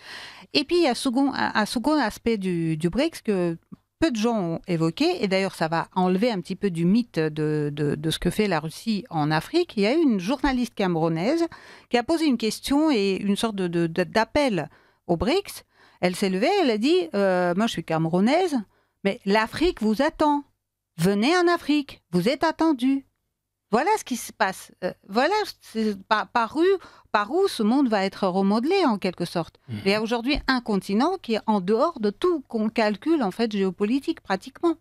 Et puis, il y a second, un, second aspect du, du BRICS que peu de gens ont évoqué, et d'ailleurs ça va enlever un petit peu du mythe de, de, ce que fait la Russie en Afrique. Il y a eu une journaliste camerounaise qui a posé une question et une sorte d'appel au BRICS elle s'est levée, elle a dit euh, Moi, je suis camerounaise, mais l'Afrique vous attend. Venez en Afrique, vous êtes attendus. Voilà ce qui se passe. Euh, voilà par, par, où, par où ce monde va être remodelé en quelque sorte. Mmh. Il y a aujourd'hui un continent qui est en dehors de tout qu'on calcule en fait géopolitique pratiquement.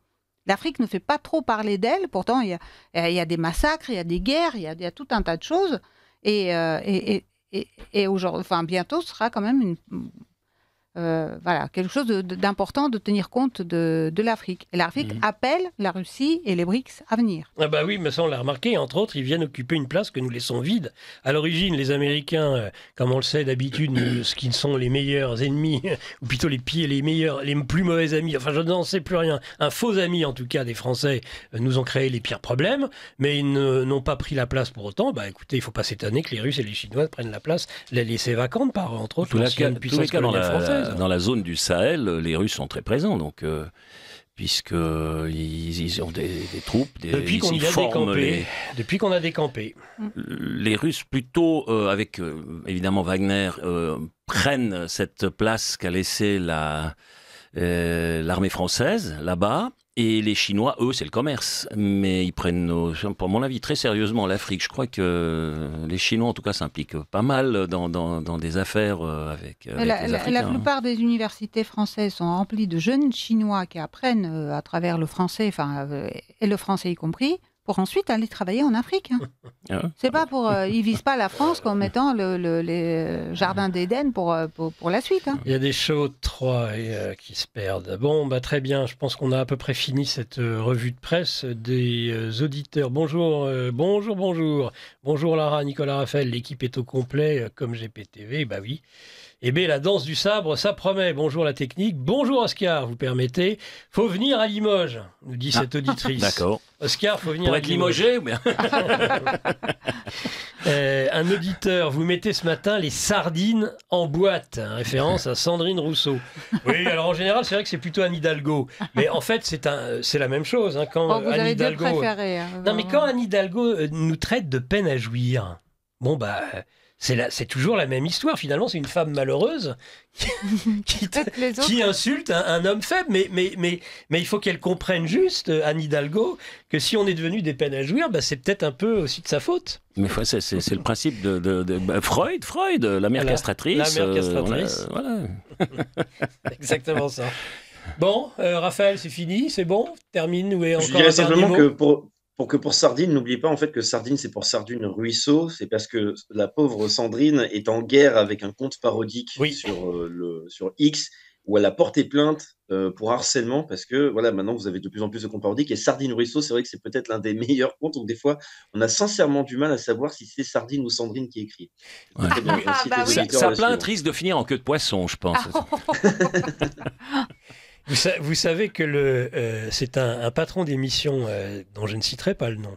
L'Afrique ne fait pas trop parler d'elle, pourtant il y, a, il y, a, des massacres, il y a des guerres, il y a, il y a tout un tas de choses. Et, euh, et, et, aujourd'hui, enfin, bientôt, ce sera quand même une, euh, voilà, quelque chose d'important de, tenir compte de, l'Afrique. Et l'Afrique mhm. appelle la Russie et les BRICS à venir. Ah bah oui, mais ça on l'a remarqué, entre autres, ils viennent occuper une place que nous laissons vide. À l'origine, les Américains, euh, comme on le sait d'habitude, ce qui sont les meilleurs ennemis, ou plutôt les pieds, les meilleurs, les plus mauvais amis, enfin je n'en sais plus rien, un faux ami en tout cas des Français, euh, nous ont créé les pires problèmes, mais ils n'ont pas pris la place pour autant. Bah écoutez, il ne faut pas s'étonner que les Russes et les Chinois prennent la place, les laisser vacantes par, entre autres, l'ancienne puissance coloniale française dans la zone du Sahel, les Russes sont très présents. Donc, euh, puisque ils, ont des, troupes, des, depuis qu'on a décampé, depuis qu'on a décampé, les Russes plutôt euh, avec euh, évidemment Wagner prennent cette place qu'a laissée la l'armée française là-bas et les Chinois, eux, c'est le commerce. Mais ils prennent, pour mon avis, très sérieusement l'Afrique. Je crois que les Chinois, en tout cas, s'impliquent pas mal dans, dans, des affaires euh, avec, avec la, les Africains. La, plupart des universités françaises sont remplies de jeunes Chinois qui apprennent euh, à travers le français, enfin, euh, et le français y compris, pour ensuite aller travailler en Afrique. Hein. Ah c'est pas pour, euh, ils visent pas la France comme mettant le, les jardins d'Éden pour, euh, pour, pour, la suite. Hein. Il y a des choses trois euh, qui se perdent. Bon, bah très bien. Je pense qu'on a à peu près fini cette revue de presse des auditeurs. Bonjour, bonjour, bonjour, bonjour Lara, Nicolas Raphaël. L'équipe est au complet comme GPTV. Bah oui. Eh bien, la danse du sabre, ça promet. Bonjour la technique. Bonjour Oscar, vous permettez. Faut venir à Limoges, nous dit cette ah, auditrice. D'accord. Oscar, faut venir Pour à être limogé ou bien euh, Un auditeur, vous mettez ce matin les sardines en boîte, référence à Sandrine Rousseau. Oui, alors en général, c'est vrai que c'est plutôt Anne Hidalgo. Mais en fait, c'est un, c'est la même chose. Hein, quand oh, vous Anne Hidalgo. Hein, non, mais quand Anne Hidalgo euh, nous traite de peine à jouir, bon, bah c'est toujours la même histoire. Finalement, c'est une femme malheureuse qui, insulte un, homme faible. Mais, mais, mais, mais il faut qu'elle comprenne juste, euh, Anne Hidalgo, que si on est devenu des peines à jouir, bah, c'est peut-être un peu aussi de sa faute. Mais c'est le principe de, bah, Freud, Freud, la mère castratrice. La mère castratrice. Euh, Exactement ça. Bon, euh, Raphaël, c'est fini, c'est bon, termine ou est encore. Je dirais simplement que pour, pour que pour Sardine, n'oublie pas en fait que Sardine, c'est pour Sardine Ruisseau. C'est parce que la pauvre Sandrine est en guerre avec un compte parodique sur, euh, le, sur X où elle a porté plainte euh, pour harcèlement parce que voilà, maintenant vous avez de plus en plus de comptes parodiques et Sardine Ruisseau, c'est vrai que c'est peut-être l'un des meilleurs comptes. Donc des fois, on a sincèrement du mal à savoir si c'est Sardine ou Sandrine qui écrit. Ah, bah Sa plainte risque de finir en queue de poisson, je pense. Ah. Vous, savez que euh, c'est un, patron d'émission euh, dont je ne citerai pas le nom,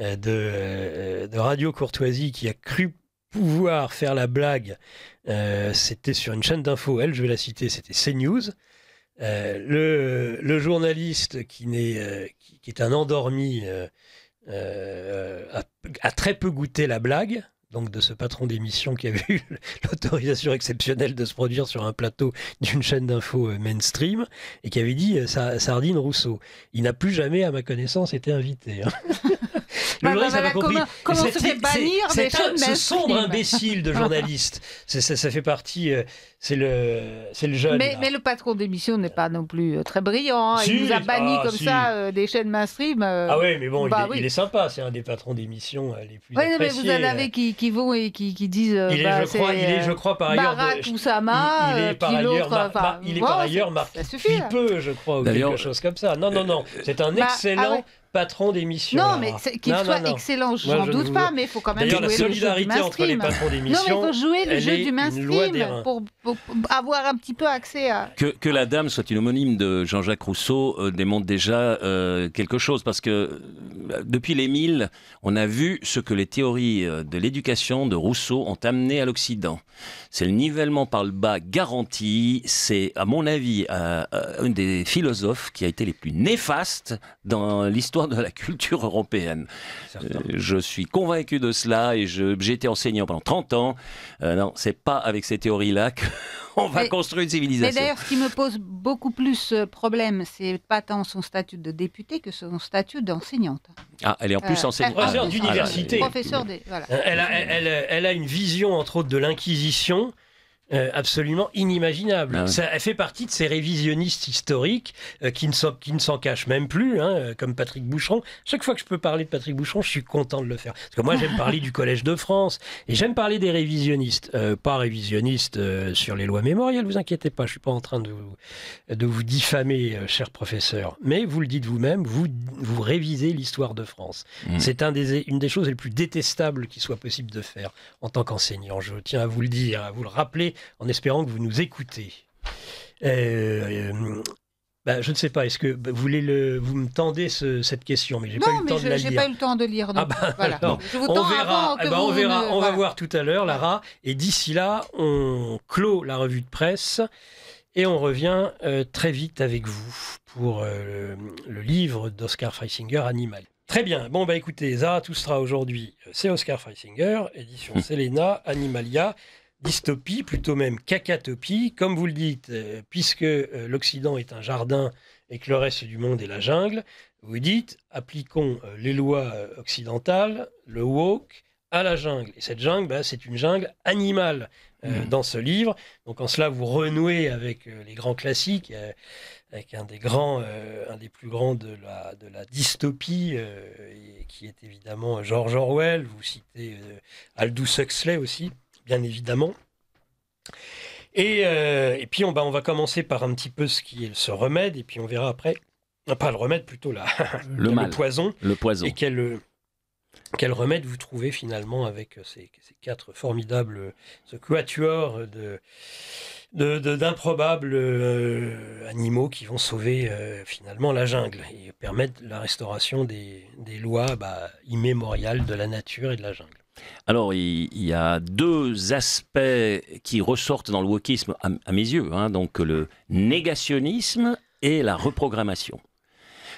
euh, de, Radio Courtoisie qui a cru pouvoir faire la blague. c'était sur une chaîne d'info, elle, je vais la citer, c'était CNews. Le, le, journaliste qui, qui, est un endormi a, très peu goûté la blague donc de ce patron d'émission qui avait eu l'autorisation exceptionnelle de se produire sur un plateau d'une chaîne d'info euh, mainstream et qui avait dit euh, Sardine Rousseau. Il n'a plus jamais, à ma connaissance, été invité. Hein. Le bah, bah compris. Comment, se fait bannir des Ce sombre imbécile de journaliste, ça, ça, fait partie. Euh, c'est le, c'est le jeune. Mais, mais le patron d'émission n'est pas non plus très brillant. Hein. il nous a banni ah, comme ça des chaînes mainstream. ah ouais, mais bon, il, bah est, il, est, sympa. C'est un des patrons d'émission les plus. Oui, mais vous en avez qui, qui vont et qui, qui disent. Euh, il, est, bah, je crois, il est, je crois, par ailleurs. Barack de, Oussama, il, il, est par ailleurs, mar, il est par ailleurs marqué peu, je crois, ou quelque chose comme ça. Non, non, non. C'est un bah, ah excellent patron d'émission. Non, mais qu'il soit non. excellent, je n'en doute pas, mais il faut quand même jouer la solidarité le jeu entre les patrons d'émission. Non, mais il faut jouer le jeu du mainstream pour, pour, avoir un petit peu accès à. Que, que la dame soit une homonyme de Jean-Jacques Rousseau euh, démontre déjà euh, quelque chose, parce que euh, depuis les mille, on a vu ce que les théories euh, de l'éducation de Rousseau ont amené à l'Occident. C'est le nivellement par le bas garanti. C'est, à mon avis, un des philosophes qui a été les plus néfastes dans l'histoire de la culture européenne. Euh, je suis convaincu de cela et j'ai été enseignant pendant 30 ans. Euh, non, c'est pas avec ces théories-là qu'on va construire une civilisation. Mais d'ailleurs, ce qui me pose beaucoup plus euh, problème, c'est pas tant son statut de député que son statut d'enseignante. Ah, elle est en plus enseignante. Professeur d'université. Professeur des, voilà. elle, a, elle, elle a une vision, entre autres, de l'Inquisition Euh, absolument inimaginable. Ah ça, elle fait partie de ces révisionnistes historiques euh, qui ne s'en cachent même plus, hein, euh, comme Patrick Boucheron. Chaque fois que je peux parler de Patrick Boucheron, je suis content de le faire. Parce que moi, j'aime parler du Collège de France et j'aime parler des révisionnistes. pas révisionnistes sur les lois mémorielles, vous inquiétez pas, je suis pas en train de vous, de vous diffamer, cher professeur. Mais vous le dites vous-même, vous, vous révisez l'histoire de France. Mmh. C'est un des, une des choses les plus détestables qu'il soit possible de faire en tant qu'enseignant. Je tiens à vous le dire, à vous le rappeler en espérant que vous nous écoutez. Euh, bah, je ne sais pas, est-ce que vous voulez le, vous me tendez cette question, mais j'ai pas eu le temps de la lire. pas eu le temps de lire. Ah bah, on verra, on verra, on va voir tout à l'heure, Lara. Et d'ici là, on clôt la revue de presse et on revient euh, très vite avec vous pour euh, le, livre d'Oscar Freisinger, Animal. Très bien. Bon, bah écoutez, sera aujourd'hui, c'est Oscar Freisinger, édition hum. Selena, Animalia dystopie, plutôt même cacatopie, comme vous le dites, euh, puisque euh, l'Occident est un jardin et que le reste du monde est la jungle, vous dites, appliquons euh, les lois occidentales, le woke, à la jungle. Et cette jungle, bah, c'est une jungle animale mmh. dans ce livre. Donc en cela, vous renouez avec les grands classiques, avec un des grands, un des plus grands de la, de la dystopie, qui est évidemment George Orwell. Vous citez Aldous Huxley aussi bien évidemment. Et, euh, puis on, bah, on va commencer par un petit peu ce qui est ce remède, et puis on verra après, pas le remède plutôt là, le, le poison. Le poison. Et quel, quel remède vous trouvez finalement avec ces, quatre formidables, ce quatuor de d'improbables euh, animaux qui vont sauver euh, finalement la jungle et permettre la restauration des, lois bah, immémoriales de la nature et de la jungle. Alors, il, y a deux aspects qui ressortent dans le wokisme à, mes yeux, hein. donc le négationnisme et la reprogrammation.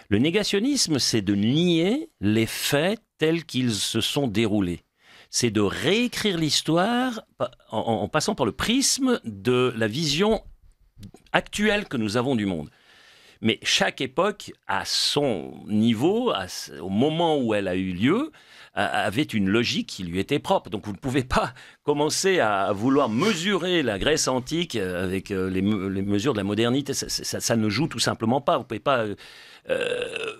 Le négationnisme, c'est de nier les faits tels qu'ils se sont déroulés. C'est de réécrire l'histoire en, passant par le prisme de la vision actuelle que nous avons du monde. Mais chaque époque, à son niveau, au moment où elle a eu lieu, avait une logique qui lui était propre. Donc vous ne pouvez pas commencer à vouloir mesurer la Grèce antique euh, avec euh, les, mesures de la modernité. Ça, ne joue tout simplement pas. Vous ne pouvez pas euh,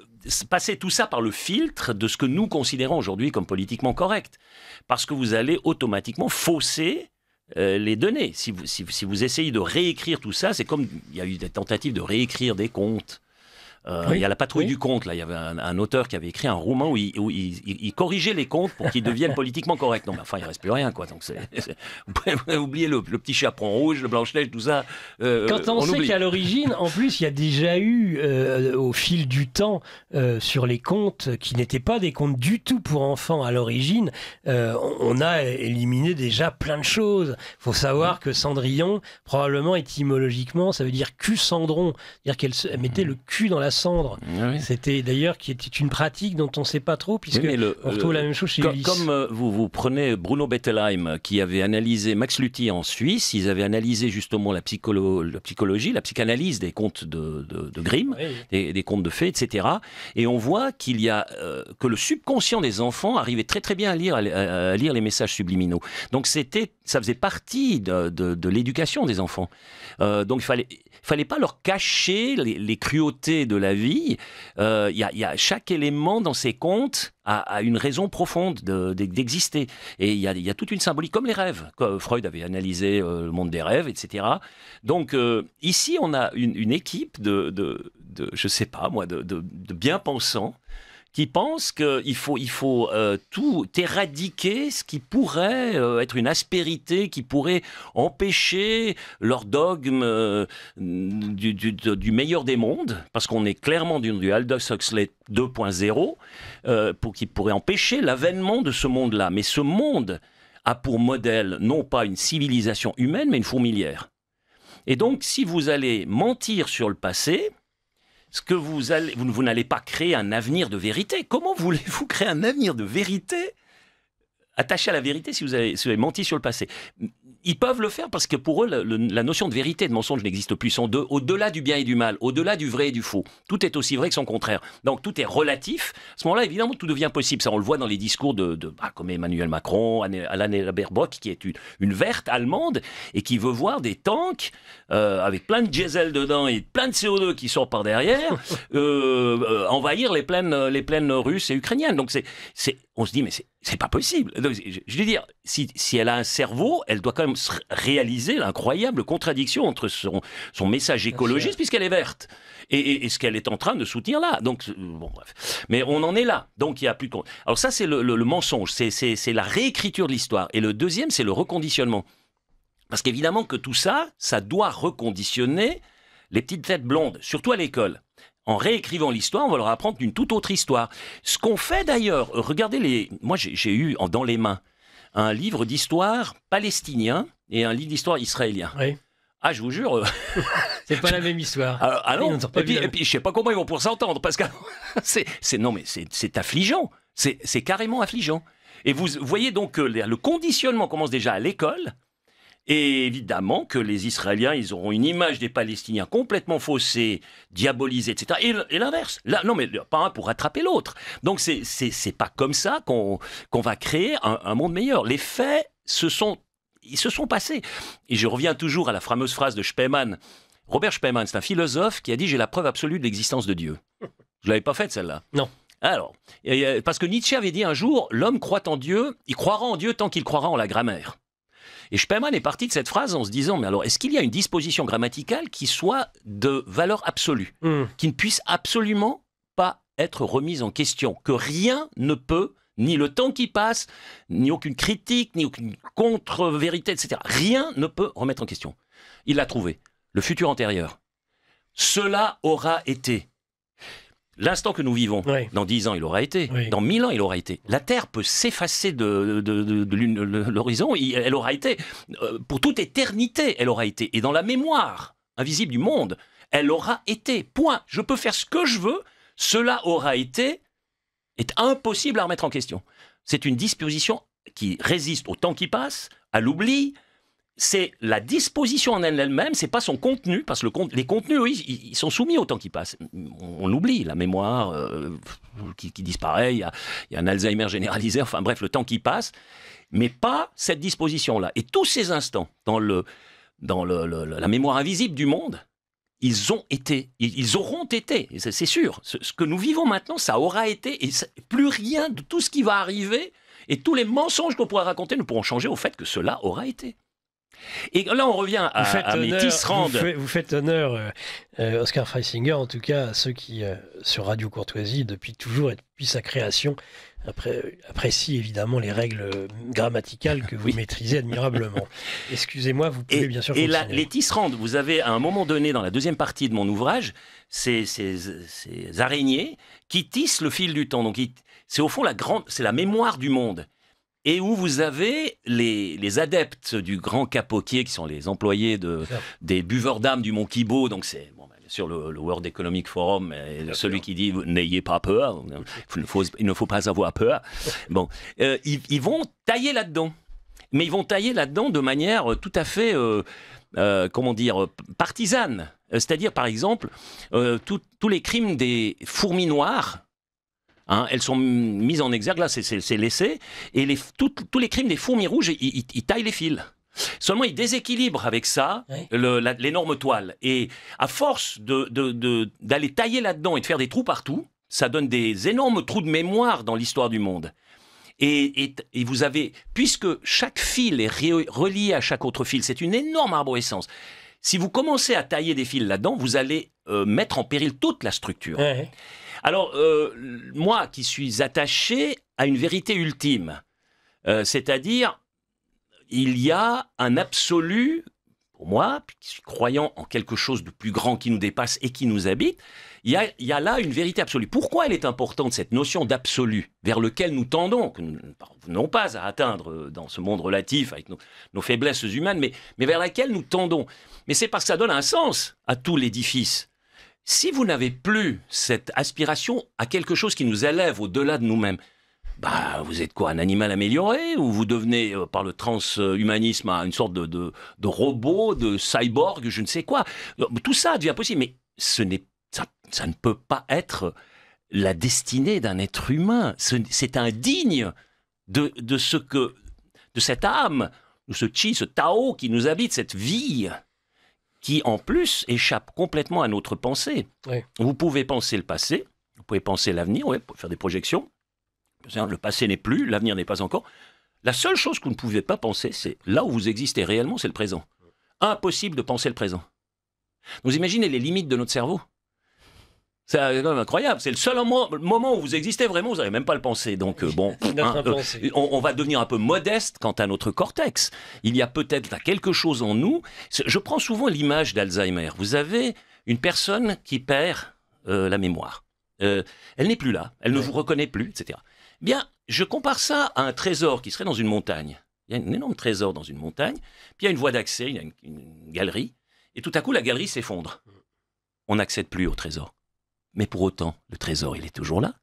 passer tout ça par le filtre de ce que nous considérons aujourd'hui comme politiquement correct. Parce que vous allez automatiquement fausser les données. Si vous, si, vous essayez de réécrire tout ça, c'est comme il y a eu des tentatives de réécrire des comptes euh, il y a la patrouille du compte, là. Il y avait un, auteur qui avait écrit un roman où il, corrigeait les comptes pour qu'ils deviennent politiquement corrects. Non, mais enfin, il reste plus rien, quoi. Donc, vous pouvez oublier le, petit chaperon rouge, le blanche-neige, tout ça. Euh, Quand on, sait qu'à l'origine, en plus, il y a déjà eu, euh, au fil du temps, sur les comptes qui n'étaient pas des comptes du tout pour enfants à l'origine, on a éliminé déjà plein de choses. Il faut savoir que Cendrillon, probablement étymologiquement, ça veut dire cul-cendron. C'est-à-dire qu'elle mettait le cul dans la cendre. Ah C'était d'ailleurs qui était une pratique dont on ne sait pas trop, puisque on retrouve la même chose chez Comme, comme euh, vous, vous prenez Bruno Bettelheim, qui avait analysé Max Luthi en Suisse, ils avaient analysé justement la, la psychologie, la psychanalyse des contes de, de, Grimm, des, contes de fées, etc. Et on voit qu'il y a euh, que le subconscient des enfants arrivait très très bien à lire, à, lire les messages subliminaux. Donc c'était, ça faisait partie de, de l'éducation des enfants. Euh, donc il fallait fallait pas leur cacher les, cruautés de la vie. Il euh, y, a, chaque élément dans ces contes a, une raison profonde d'exister. Et il y, a, toute une symbolique, comme les rêves. Freud avait analysé euh, le monde des rêves, etc. Donc euh, ici, on a une, équipe de, de, de, je sais pas moi, de, de bien-pensants qui pensent qu'il faut, il faut euh, tout éradiquer ce qui pourrait euh, être une aspérité, qui pourrait empêcher leur dogme euh, du, meilleur des mondes, parce qu'on est clairement du, du Aldous Huxley 2.0, pour qui pourrait empêcher l'avènement de ce monde-là. Mais ce monde a pour modèle non pas une civilisation humaine, mais une fourmilière. Et donc, si vous allez mentir sur le passé, ce que vous allez, vous, n'allez pas créer un avenir de vérité. Comment voulez-vous créer un avenir de vérité attaché à la vérité si vous avez menti sur le passé? Ils peuvent le faire parce que pour eux, la notion de vérité et de mensonge n'existe plus. Ils sont au-delà du bien et du mal, au-delà du vrai et du faux. Tout est aussi vrai que son contraire. Donc tout est relatif. À ce moment-là, évidemment, tout devient possible. Ça, on le voit dans les discours de, bah, comme Emmanuel Macron, Alain Baerbock, qui est une, verte allemande et qui veut voir des tanks euh, avec plein de diesel dedans et plein de CO2 qui sortent par derrière euh, euh, envahir les plaines, les plaines russes et ukrainiennes. Donc c'est, on se dit, mais c'est c'est pas possible. je veux dire, si, si, elle a un cerveau, elle doit quand même réaliser l'incroyable contradiction entre son, son message écologiste, puisqu'elle est verte, et, ce qu'elle est en train de soutenir là. Donc, bon, bref. Mais on en est là. Donc, il n'y a plus de. Alors, ça, c'est le, le, mensonge, c'est la réécriture de l'histoire. Et le deuxième, c'est le reconditionnement. Parce qu'évidemment que tout ça, ça doit reconditionner les petites têtes blondes, surtout à l'école en réécrivant l'histoire, on va leur apprendre une toute autre histoire. Ce qu'on fait d'ailleurs, regardez les. Moi, j'ai eu dans les mains un livre d'histoire palestinien et un livre d'histoire israélien. Oui. Ah, je vous jure. Euh, c'est pas la même histoire. Ah, ah non. Et puis, et puis, je sais pas comment ils vont pouvoir s'entendre parce que c'est non mais c'est affligeant. C'est carrément affligeant. Et vous voyez donc que le conditionnement commence déjà à l'école. Et évidemment que les Israéliens, ils auront une image des Palestiniens complètement faussée, diabolisée, etc. Et, l'inverse. non, mais pas un pour rattraper l'autre. Donc, c'est c'est pas comme ça qu'on qu'on va créer un, monde meilleur. Les faits se sont, ils se sont passés. Et je reviens toujours à la fameuse phrase de Spemann. Robert Spemann, c'est un philosophe qui a dit J'ai la preuve absolue de l'existence de Dieu. Je l'avais pas faite, celle-là. Non. Alors, parce que Nietzsche avait dit un jour L'homme croit en Dieu, il croira en Dieu tant qu'il croira en la grammaire. Et Spemann est parti de cette phrase en se disant, mais alors, est-ce qu'il y a une disposition grammaticale qui soit de valeur absolue, hmm. qui ne puisse absolument pas être remise en question, que rien ne peut ni le temps qui passe, ni aucune critique, ni aucune contre-vérité, etc. Rien ne peut remettre en question. Il l'a trouvé. Le futur antérieur. Cela aura été. L'instant que nous vivons, dans dix ans, il aura été. Dans mille ans, il aura été. La Terre peut s'effacer de, l'horizon, elle aura été. Euh, pour toute éternité, elle aura été. Et dans la mémoire invisible du monde, elle aura été. Point. Je peux faire ce que je veux. Cela aura été. est impossible à remettre en question. C'est une disposition qui résiste au temps qui passe, à l'oubli, c'est la disposition en elle-même, c'est pas son contenu, parce que le, les contenus, oui, ils, sont soumis au temps qui passe. On, oublie la mémoire euh, qui, disparaît, il y, a, un Alzheimer généralisé, enfin bref, le temps qui passe, mais pas cette disposition-là. Et tous ces instants dans, le, dans la mémoire invisible du monde, ils ont été, ils auront été, c'est sûr. Ce, que nous vivons maintenant, ça aura été, et plus rien de tout ce qui va arriver, et tous les mensonges qu'on pourra raconter ne pourront changer au fait que cela aura été. Et là, on revient à, à mes vous, faites, honneur, euh, euh, Oscar Freisinger, en tout cas, à ceux qui, euh, sur Radio Courtoisie, depuis toujours et depuis sa création, après, apprécient évidemment les règles grammaticales que vous maîtrisez admirablement. Excusez-moi, vous pouvez bien sûr. Et les tisserandes, vous avez à un moment donné, dans la deuxième partie de mon ouvrage, ces, ces, araignées qui tissent le fil du temps. Donc, c'est au fond la grande, c'est la mémoire du monde et où vous avez les, adeptes du grand capotier, qui sont les employés de, des buveurs d'âme du Mont Kibo. Donc, c'est bon, bien sûr le, World Economic Forum, celui qui dit n'ayez pas peur, il ne, faut, il ne faut pas avoir peur. Bon, euh, ils, vont tailler là-dedans. Mais ils vont tailler là-dedans de manière tout à fait, euh, euh, comment dire, partisane. C'est-à-dire, par exemple, tous les crimes des fourmis noires Hein, elles sont mises en exergue, là c'est laissé, et les, tous les crimes des fourmis rouges, ils, taillent les fils. Seulement, ils déséquilibrent avec ça l'énorme toile. Et à force d'aller de, tailler là-dedans et de faire des trous partout, ça donne des énormes trous de mémoire dans l'histoire du monde. Et, et, vous avez, puisque chaque fil est relié à chaque autre fil, c'est une énorme arborescence. Si vous commencez à tailler des fils là-dedans, vous allez euh, mettre en péril toute la structure. Alors, euh, moi qui suis attaché à une vérité ultime, euh, c'est-à-dire, il y a un absolu, pour moi, qui suis croyant en quelque chose de plus grand qui nous dépasse et qui nous habite, il y a, là une vérité absolue. Pourquoi elle est importante, cette notion d'absolu, vers lequel nous tendons, que nous n'avons pas à atteindre dans ce monde relatif avec nos, faiblesses humaines, mais, mais vers laquelle nous tendons? Mais c'est parce que ça donne un sens à tout l'édifice. Si vous n'avez plus cette aspiration à quelque chose qui nous élève au-delà de nous-mêmes, bah, vous êtes quoi, un animal amélioré Ou vous devenez, euh, par le transhumanisme, une sorte de, de, robot, de cyborg, je ne sais quoi? Tout ça devient possible, mais ce n'est, ça, ça ne peut pas être la destinée d'un être humain. C'est indigne de, de ce que, de cette âme, de ce chi, ce Tao qui nous habite, cette vie qui en plus échappe complètement à notre pensée. Vous pouvez penser le passé, vous pouvez penser l'avenir, ouais, faire des projections. Le passé n'est plus, l'avenir n'est pas encore. La seule chose que vous ne pouvez pas penser, c'est là où vous existez réellement, c'est le présent. Impossible de penser le présent. Vous imaginez les limites de notre cerveau? C'est incroyable. C'est le seul moment où vous existez vraiment, vous n'avez même pas le penser. Donc, euh, bon, hein, euh, on, va devenir un peu modeste quant à notre cortex. Il y a peut-être quelque chose en nous. Je prends souvent l'image d'Alzheimer. Vous avez une personne qui perd euh, la mémoire. elle n'est plus là, elle ne vous reconnaît plus, etc. Bien, je compare ça à un trésor qui serait dans une montagne. Il y a un énorme trésor dans une montagne, puis il y a une voie d'accès, il y a une galerie, et tout à coup la galerie s'effondre. On n'accède plus au trésor. Mais pour autant, le trésor, il est toujours là.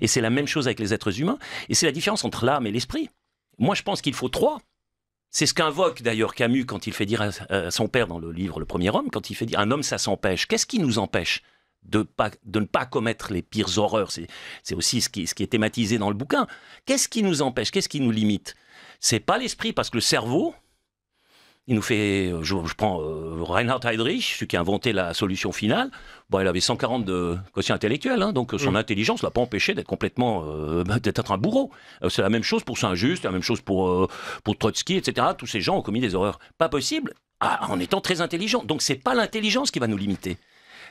Et c'est la même chose avec les êtres humains. Et c'est la différence entre l'âme et l'esprit. Moi, je pense qu'il faut trois. C'est ce qu'invoque d'ailleurs Camus quand il fait dire à, son père dans le livre Le Premier Homme, quand il fait dire un homme, ça s'empêche. Qu'est-ce qui nous empêche de, ne pas commettre les pires horreurs? C'est aussi ce qui, ce qui est thématisé dans le bouquin. Qu'est-ce qui nous empêche? Qu'est-ce qui nous limite? C'est pas l'esprit, parce que le cerveau, il nous fait, je, prends euh, Reinhard Heydrich, celui qui a inventé la solution finale. Bon, il avait 140 de quotient intellectuel, hein, donc son mm. intelligence l'a pas empêché d'être complètement, euh, d'être un bourreau. Euh, c'est la même chose pour Saint-Just, la même chose pour pour Trotsky, etc. Tous ces gens ont commis des horreurs. Pas possible ah, en étant très intelligent. Donc c'est pas l'intelligence qui va nous limiter.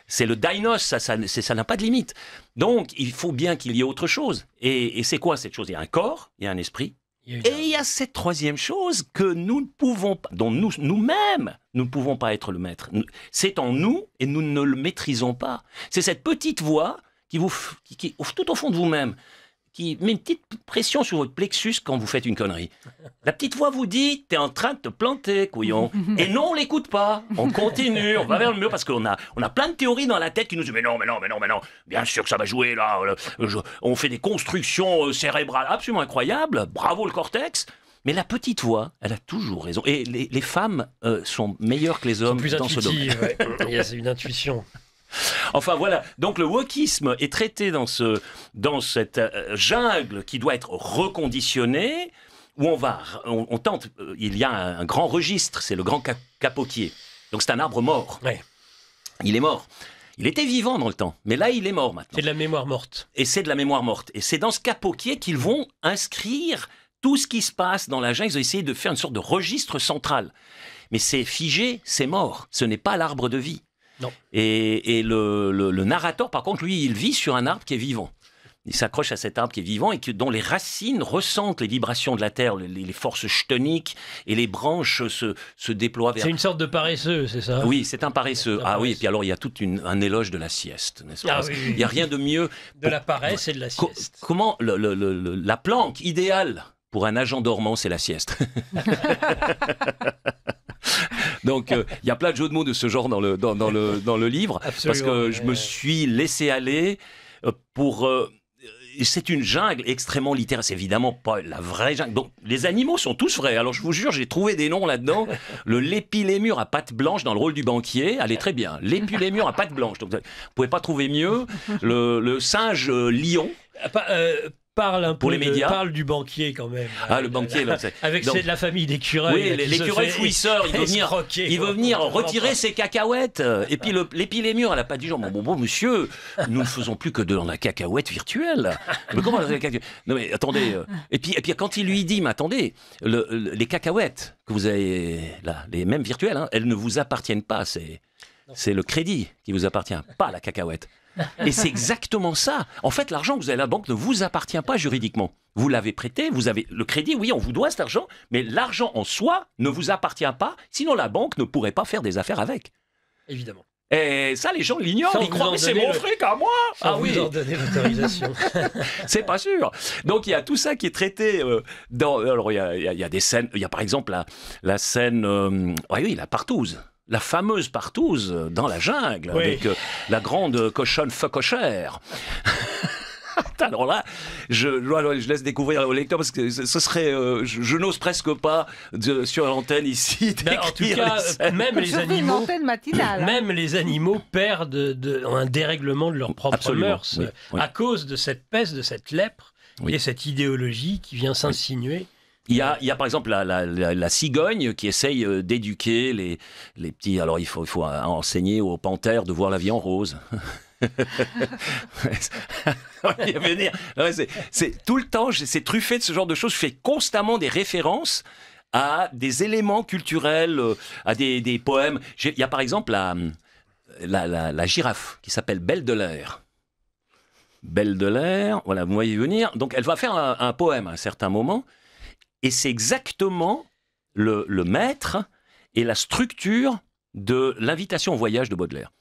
C'est le dinos, ça, ça, n'a pas de limite. Donc, il faut bien qu'il y ait autre chose. Et, et c'est quoi cette chose? Il y a un corps, il y a un esprit, et il y a cette troisième chose que nous ne pouvons pas, dont nous, nous-mêmes, nous ne pouvons pas être le maître. C'est en nous et nous ne le maîtrisons pas. C'est cette petite voix qui vous, qui, tout au fond de vous-même, qui met une petite pression sur votre plexus quand vous faites une connerie. La petite voix vous dit T'es en train de te planter, couillon. Et non, on l'écoute pas. On continue, on va vers le mur parce qu'on a, on a plein de théories dans la tête qui nous disent Mais non, mais non, mais non, mais non. Bien sûr que ça va jouer là. On fait des constructions euh, cérébrales absolument incroyables. Bravo le cortex. Mais la petite voix, elle a toujours raison. Et les, femmes euh, sont meilleures que les hommes dans ce domaine. Il y a une intuition. Enfin voilà, donc le wokisme est traité dans, ce, dans cette euh, jungle qui doit être reconditionnée, où on va, on, tente, euh, il y a un, grand registre, c'est le grand capotier. Donc c'est un arbre mort. Il est mort. Il était vivant dans le temps, mais là il est mort maintenant. C'est de la mémoire morte. Et c'est de la mémoire morte. Et c'est dans ce capotier qu'ils vont inscrire tout ce qui se passe dans la jungle. Ils ont essayé de faire une sorte de registre central. Mais c'est figé, c'est mort. Ce n'est pas l'arbre de vie. Et, le, narrateur, par contre, lui, il vit sur un arbre qui est vivant. Il s'accroche à cet arbre qui est vivant et dont les racines ressentent les vibrations de la terre, les, forces chtoniques, et les branches se, se déploient vers. C'est une sorte de paresseux, c'est ça? Oui, c'est un paresseux. ah oui, et puis alors il y a tout un éloge de la sieste, n'est-ce pas? Ah Il n'y a rien de mieux. De la paresse et de la sieste. comment la planque idéale pour un agent dormant, c'est la sieste. Donc, euh, il y a plein de jeux de mots de ce genre dans le, dans, le, dans le livre, parce que je me suis laissé aller euh, pour... Euh, c'est une jungle extrêmement littéraire. C'est évidemment pas la vraie jungle. Donc, les animaux sont tous vrais. Alors, je vous jure, j'ai trouvé des noms là-dedans. Le lépilémur à pattes blanches dans le rôle du banquier, est très bien. Lépilémur à pattes blanches. Donc, vous pouvez pas trouver mieux. Le, le singe lion. Ah, parle un peu pour les médias. parle du banquier quand même. Ah, le banquier, avec la famille d'écureuils. Oui, l'écureuil fouisseur, il veut venir, il veut venir retirer ses cacahuètes. Et puis l'épilémur, elle a pas dit genre, bon, bon, monsieur, nous ne faisons plus que de la cacahuète virtuelle. mais comment la cacahuète Non, mais attendez. Euh, et puis, et puis quand il lui dit, mais attendez, les cacahuètes que vous avez là, les mêmes virtuelles, hein, elles ne vous appartiennent pas. C'est le crédit qui vous appartient, pas la cacahuète. Et c'est exactement ça. En fait, l'argent que vous avez à la banque ne vous appartient pas juridiquement. Vous l'avez prêté, vous avez le crédit, oui, on vous doit cet argent, mais l'argent en soi ne vous appartient pas, sinon la banque ne pourrait pas faire des affaires avec. Évidemment. Et ça, les gens l'ignorent. Ils croient, que c'est mon fric à moi. ah oui. Vous donner l'autorisation. c'est pas sûr. Donc il y a tout ça qui est traité euh, dans. Alors il y a, des scènes. Il y a par exemple la, la scène. Euh, oui, la partouze la fameuse partouze dans la jungle, avec euh, la grande cochonne facochère. Alors là, je, je, laisse découvrir au lecteur parce que ce serait, euh, je, n'ose presque pas sur l'antenne ici. Ben, en tout cas, même les animaux, hein. même les animaux perdent de, un dérèglement de leur propre mœurs à cause de cette peste, de cette lèpre et cette idéologie qui vient s'insinuer. Il y, a, il y a, par exemple la, la, cigogne qui essaye euh, d'éduquer les, les, petits. Alors il faut, il faut enseigner aux panthères de voir la vie en rose. c'est tout le temps, c'est truffé de ce genre de choses. Je fais constamment des références à des éléments culturels, euh, à des, des poèmes. Il y a par exemple la, la, la girafe qui s'appelle Belle de l'air. Belle de l'air, voilà, vous voyez venir. Donc elle va faire un, un poème à un certain moment et c'est exactement le, maître et la structure de l'invitation au voyage de Baudelaire.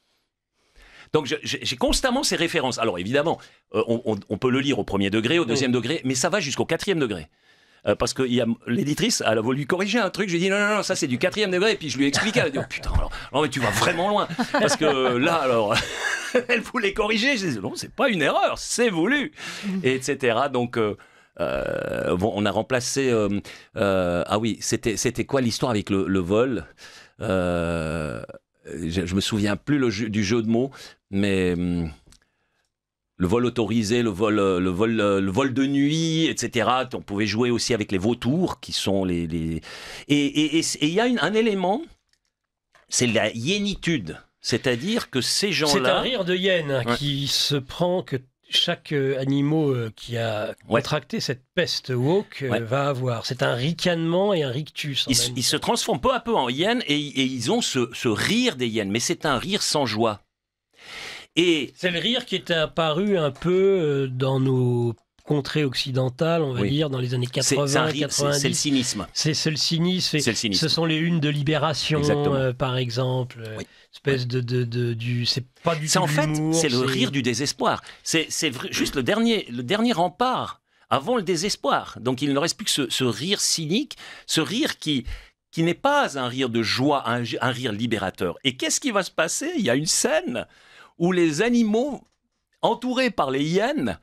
Donc j'ai constamment ces références. Alors évidemment, euh, on, peut le lire au premier degré, au deuxième degré, mais ça va jusqu'au quatrième degré. Euh, parce que l'éditrice, elle a voulu lui corriger un truc. Je lui ai dit non, non, non, ça c'est du quatrième degré. Et puis je lui ai expliqué. Elle a dit oh, putain, alors, non, mais tu vas vraiment loin. Parce que là, alors, elle voulait corriger. Je dit non, c'est pas une erreur, c'est voulu. Et etc. Donc. Euh, euh, bon, on a remplacé. Euh, euh, ah oui, c'était c'était quoi l'histoire avec le, vol? Je, je, me souviens plus le du jeu de mots, mais hum, le vol autorisé, le vol, le vol, le vol de nuit, etc. On pouvait jouer aussi avec les vautours, qui sont les, les... et il y a un élément, c'est la hyénitude. C'est-à-dire que ces gens-là. C'est un rire de hyène qui se prend que chaque euh, animal euh, qui a contracté cette peste woke euh, va avoir. C'est un ricanement et un rictus. Ils, se transforment peu à peu en hyènes et, ils ont ce, rire des hyènes, mais c'est un rire sans joie. Et c'est le rire qui est apparu un peu dans nos contrées occidentales, on va dire, dans les années 80, 90. C'est le cynisme. C'est le cynisme. Ce sont les unes de Libération, par exemple espèce de, de, du c'est pas du tout en fait c'est le rire du désespoir. C'est juste le dernier le dernier rempart avant le désespoir. Donc il ne reste plus que ce, rire cynique ce rire qui qui n'est pas un rire de joie un, un rire libérateur. Et qu'est-ce qui va se passer? Il y a une scène où les animaux entourés par les hyènes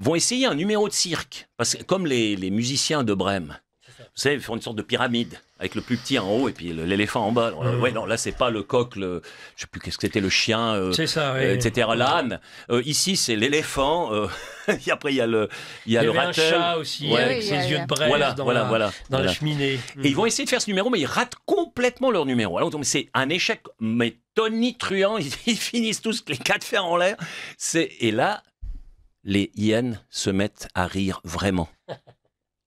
vont essayer un numéro de cirque parce que comme les, les musiciens de Brême vous savez, ils font une sorte de pyramide avec le plus petit en haut et puis l'éléphant en bas. Mmh. Ouais, non, là c'est pas le coq, le, je sais plus qu'est-ce que c'était, le chien, euh, ça, euh, etc. L'âne. Euh, ici c'est l'éléphant. et après il y a le, il y a il y le un chat aussi avec ses yeux de braise voilà, dans, voilà, la, voilà, dans la cheminée. Et ils vont essayer de faire ce numéro, mais ils ratent complètement leur numéro. Alors c'est un échec, mais tonitruant. Ils, ils finissent tous les quatre fers en l'air. C'est et là les hyènes se mettent à rire vraiment.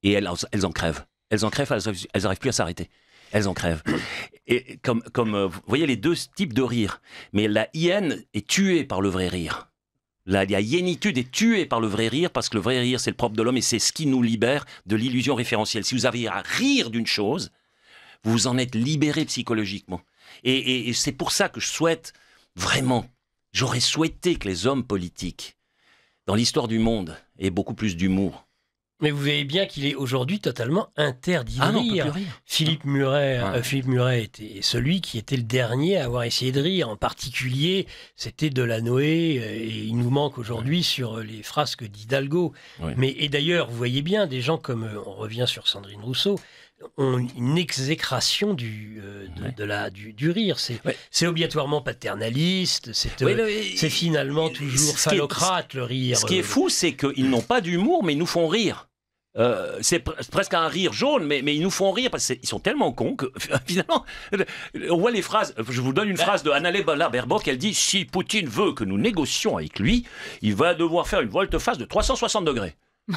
Et elles, elles en crèvent elles en crèvent, elles n'arrivent plus à s'arrêter. Elles en crèvent. Et comme, comme euh, vous voyez les deux types de rire. Mais la hyène est tuée par le vrai rire. La, la hyénitude est tuée par le vrai rire parce que le vrai rire, c'est le propre de l'homme et c'est ce qui nous libère de l'illusion référentielle. Si vous avez à rire d'une chose, vous en êtes libéré psychologiquement. Et, et c'est pour ça que je souhaite vraiment, j'aurais souhaité que les hommes politiques, dans l'histoire du monde, aient beaucoup plus d'humour mais vous voyez bien qu'il est aujourd'hui totalement interdit de ah rire. Philippe Muret, euh, Philippe Muret était celui qui était le dernier à avoir essayé de rire. En particulier, c'était Delanoë, euh, et il nous manque aujourd'hui sur euh, les frasques d'Hidalgo. Mais et d'ailleurs, vous voyez bien des gens comme on revient sur Sandrine Rousseau ont une exécration du, de, la, du, rire. C'est obligatoirement paternaliste, c'est finalement toujours phallocrate le rire. Ce qui est fou, c'est qu'ils n'ont pas d'humour, mais ils nous font rire. Euh, c'est presque un rire jaune, mais, mais ils nous font rire parce qu'ils sont tellement cons que finalement, on voit les phrases. Je vous donne une bah. phrase de Annalé Baerbock. Elle dit Si Poutine veut que nous négocions avec lui, il va devoir faire une volte-face de 360 degrés.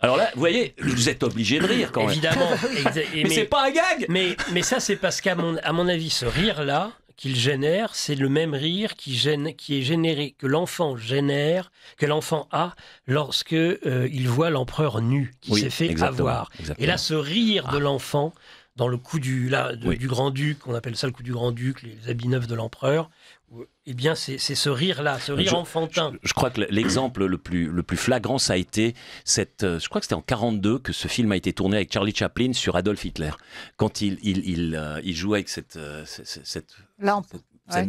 Alors là, vous voyez, vous êtes obligé de rire quand même. Évidemment. mais, mais c'est pas un gag mais, mais ça, c'est parce qu'à mon, à mon avis, ce rire-là, qu'il génère, c'est le même rire qui, gêne, qui est généré, que l'enfant génère, que l'enfant a lorsque euh, il voit l'empereur nu, qui s'est fait avoir. Et là, ce rire de ah. l'enfant, dans le coup du, là, du grand-duc, on appelle ça le coup du grand-duc, les habits neufs de l'empereur, eh bien, c'est ce rire-là, ce rire enfantin. Je, crois que l'exemple le plus, le plus flagrant, ça a été cette. Euh, je crois que c'était en 42 que ce film a été tourné avec Charlie Chaplin sur Adolf Hitler. Quand il, il, il, euh, jouait avec cette, cette, lampe.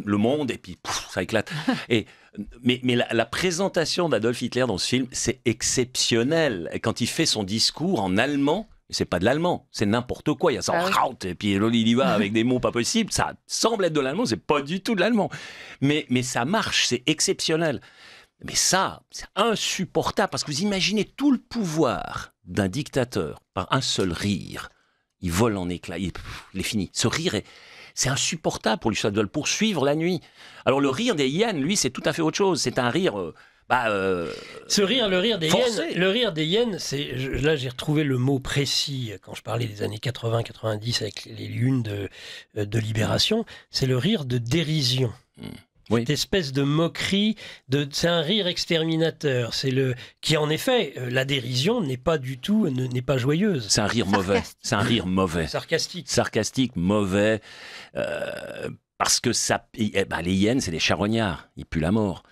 le monde, et puis ça éclate. et, mais mais la, présentation d'Adolf Hitler dans ce film, c'est exceptionnel. Et quand il fait son discours en allemand, c'est pas de l'allemand, c'est n'importe quoi. Il y a ça, ah et puis il va avec des mots pas possibles. Ça semble être de l'allemand, c'est pas du tout de l'allemand. Mais, mais ça marche, c'est exceptionnel. Mais ça, c'est insupportable parce que vous imaginez tout le pouvoir d'un dictateur par un seul rire. Il vole en éclats, il, est fini. Ce rire c'est insupportable pour lui, ça doit le poursuivre la nuit. Alors le rire des hyènes, lui, c'est tout à fait autre chose. C'est un rire. Euh, bah, euh, Ce rire, le rire des hyènes, le rire des hyènes, c'est là j'ai retrouvé le mot précis quand je parlais des années 80-90 avec les lunes de, de libération. C'est le rire de dérision. Hmm. Cette espèce de moquerie, de, c'est un rire exterminateur. C'est le qui, en effet, euh, la dérision n'est pas du tout, n'est pas joyeuse. C'est un rire mauvais. C'est un rire mauvais. Sarcastique. Sarcastique, mauvais. Euh, parce que ça, eh ben, les hyènes, c'est des charognards. Ils puent la mort.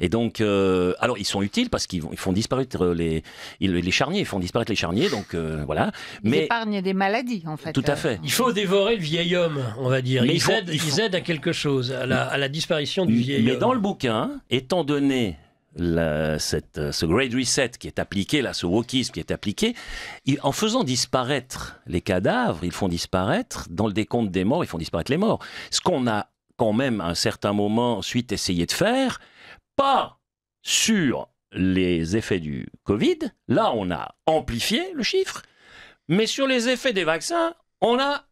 Et donc, euh, alors ils sont utiles parce qu'ils font disparaître les, les charniers, ils font disparaître les charniers, donc euh, voilà. Ils mais épargnent des maladies en fait. Tout à fait. Il faut dévorer le vieil homme, on va dire. Mais ils, aident, ils, aident, à quelque chose, à la, à la disparition du vieil homme. Mais dans le bouquin, étant donné la, cette, ce Great Reset qui est appliqué, là, ce wokisme qui est appliqué, en faisant disparaître les cadavres, ils font disparaître, dans le décompte des morts, ils font disparaître les morts. Ce qu'on a quand même à un certain moment ensuite essayé de faire, pas sur les effets du Covid. Là, on a amplifié le chiffre. Mais sur les effets des vaccins, on a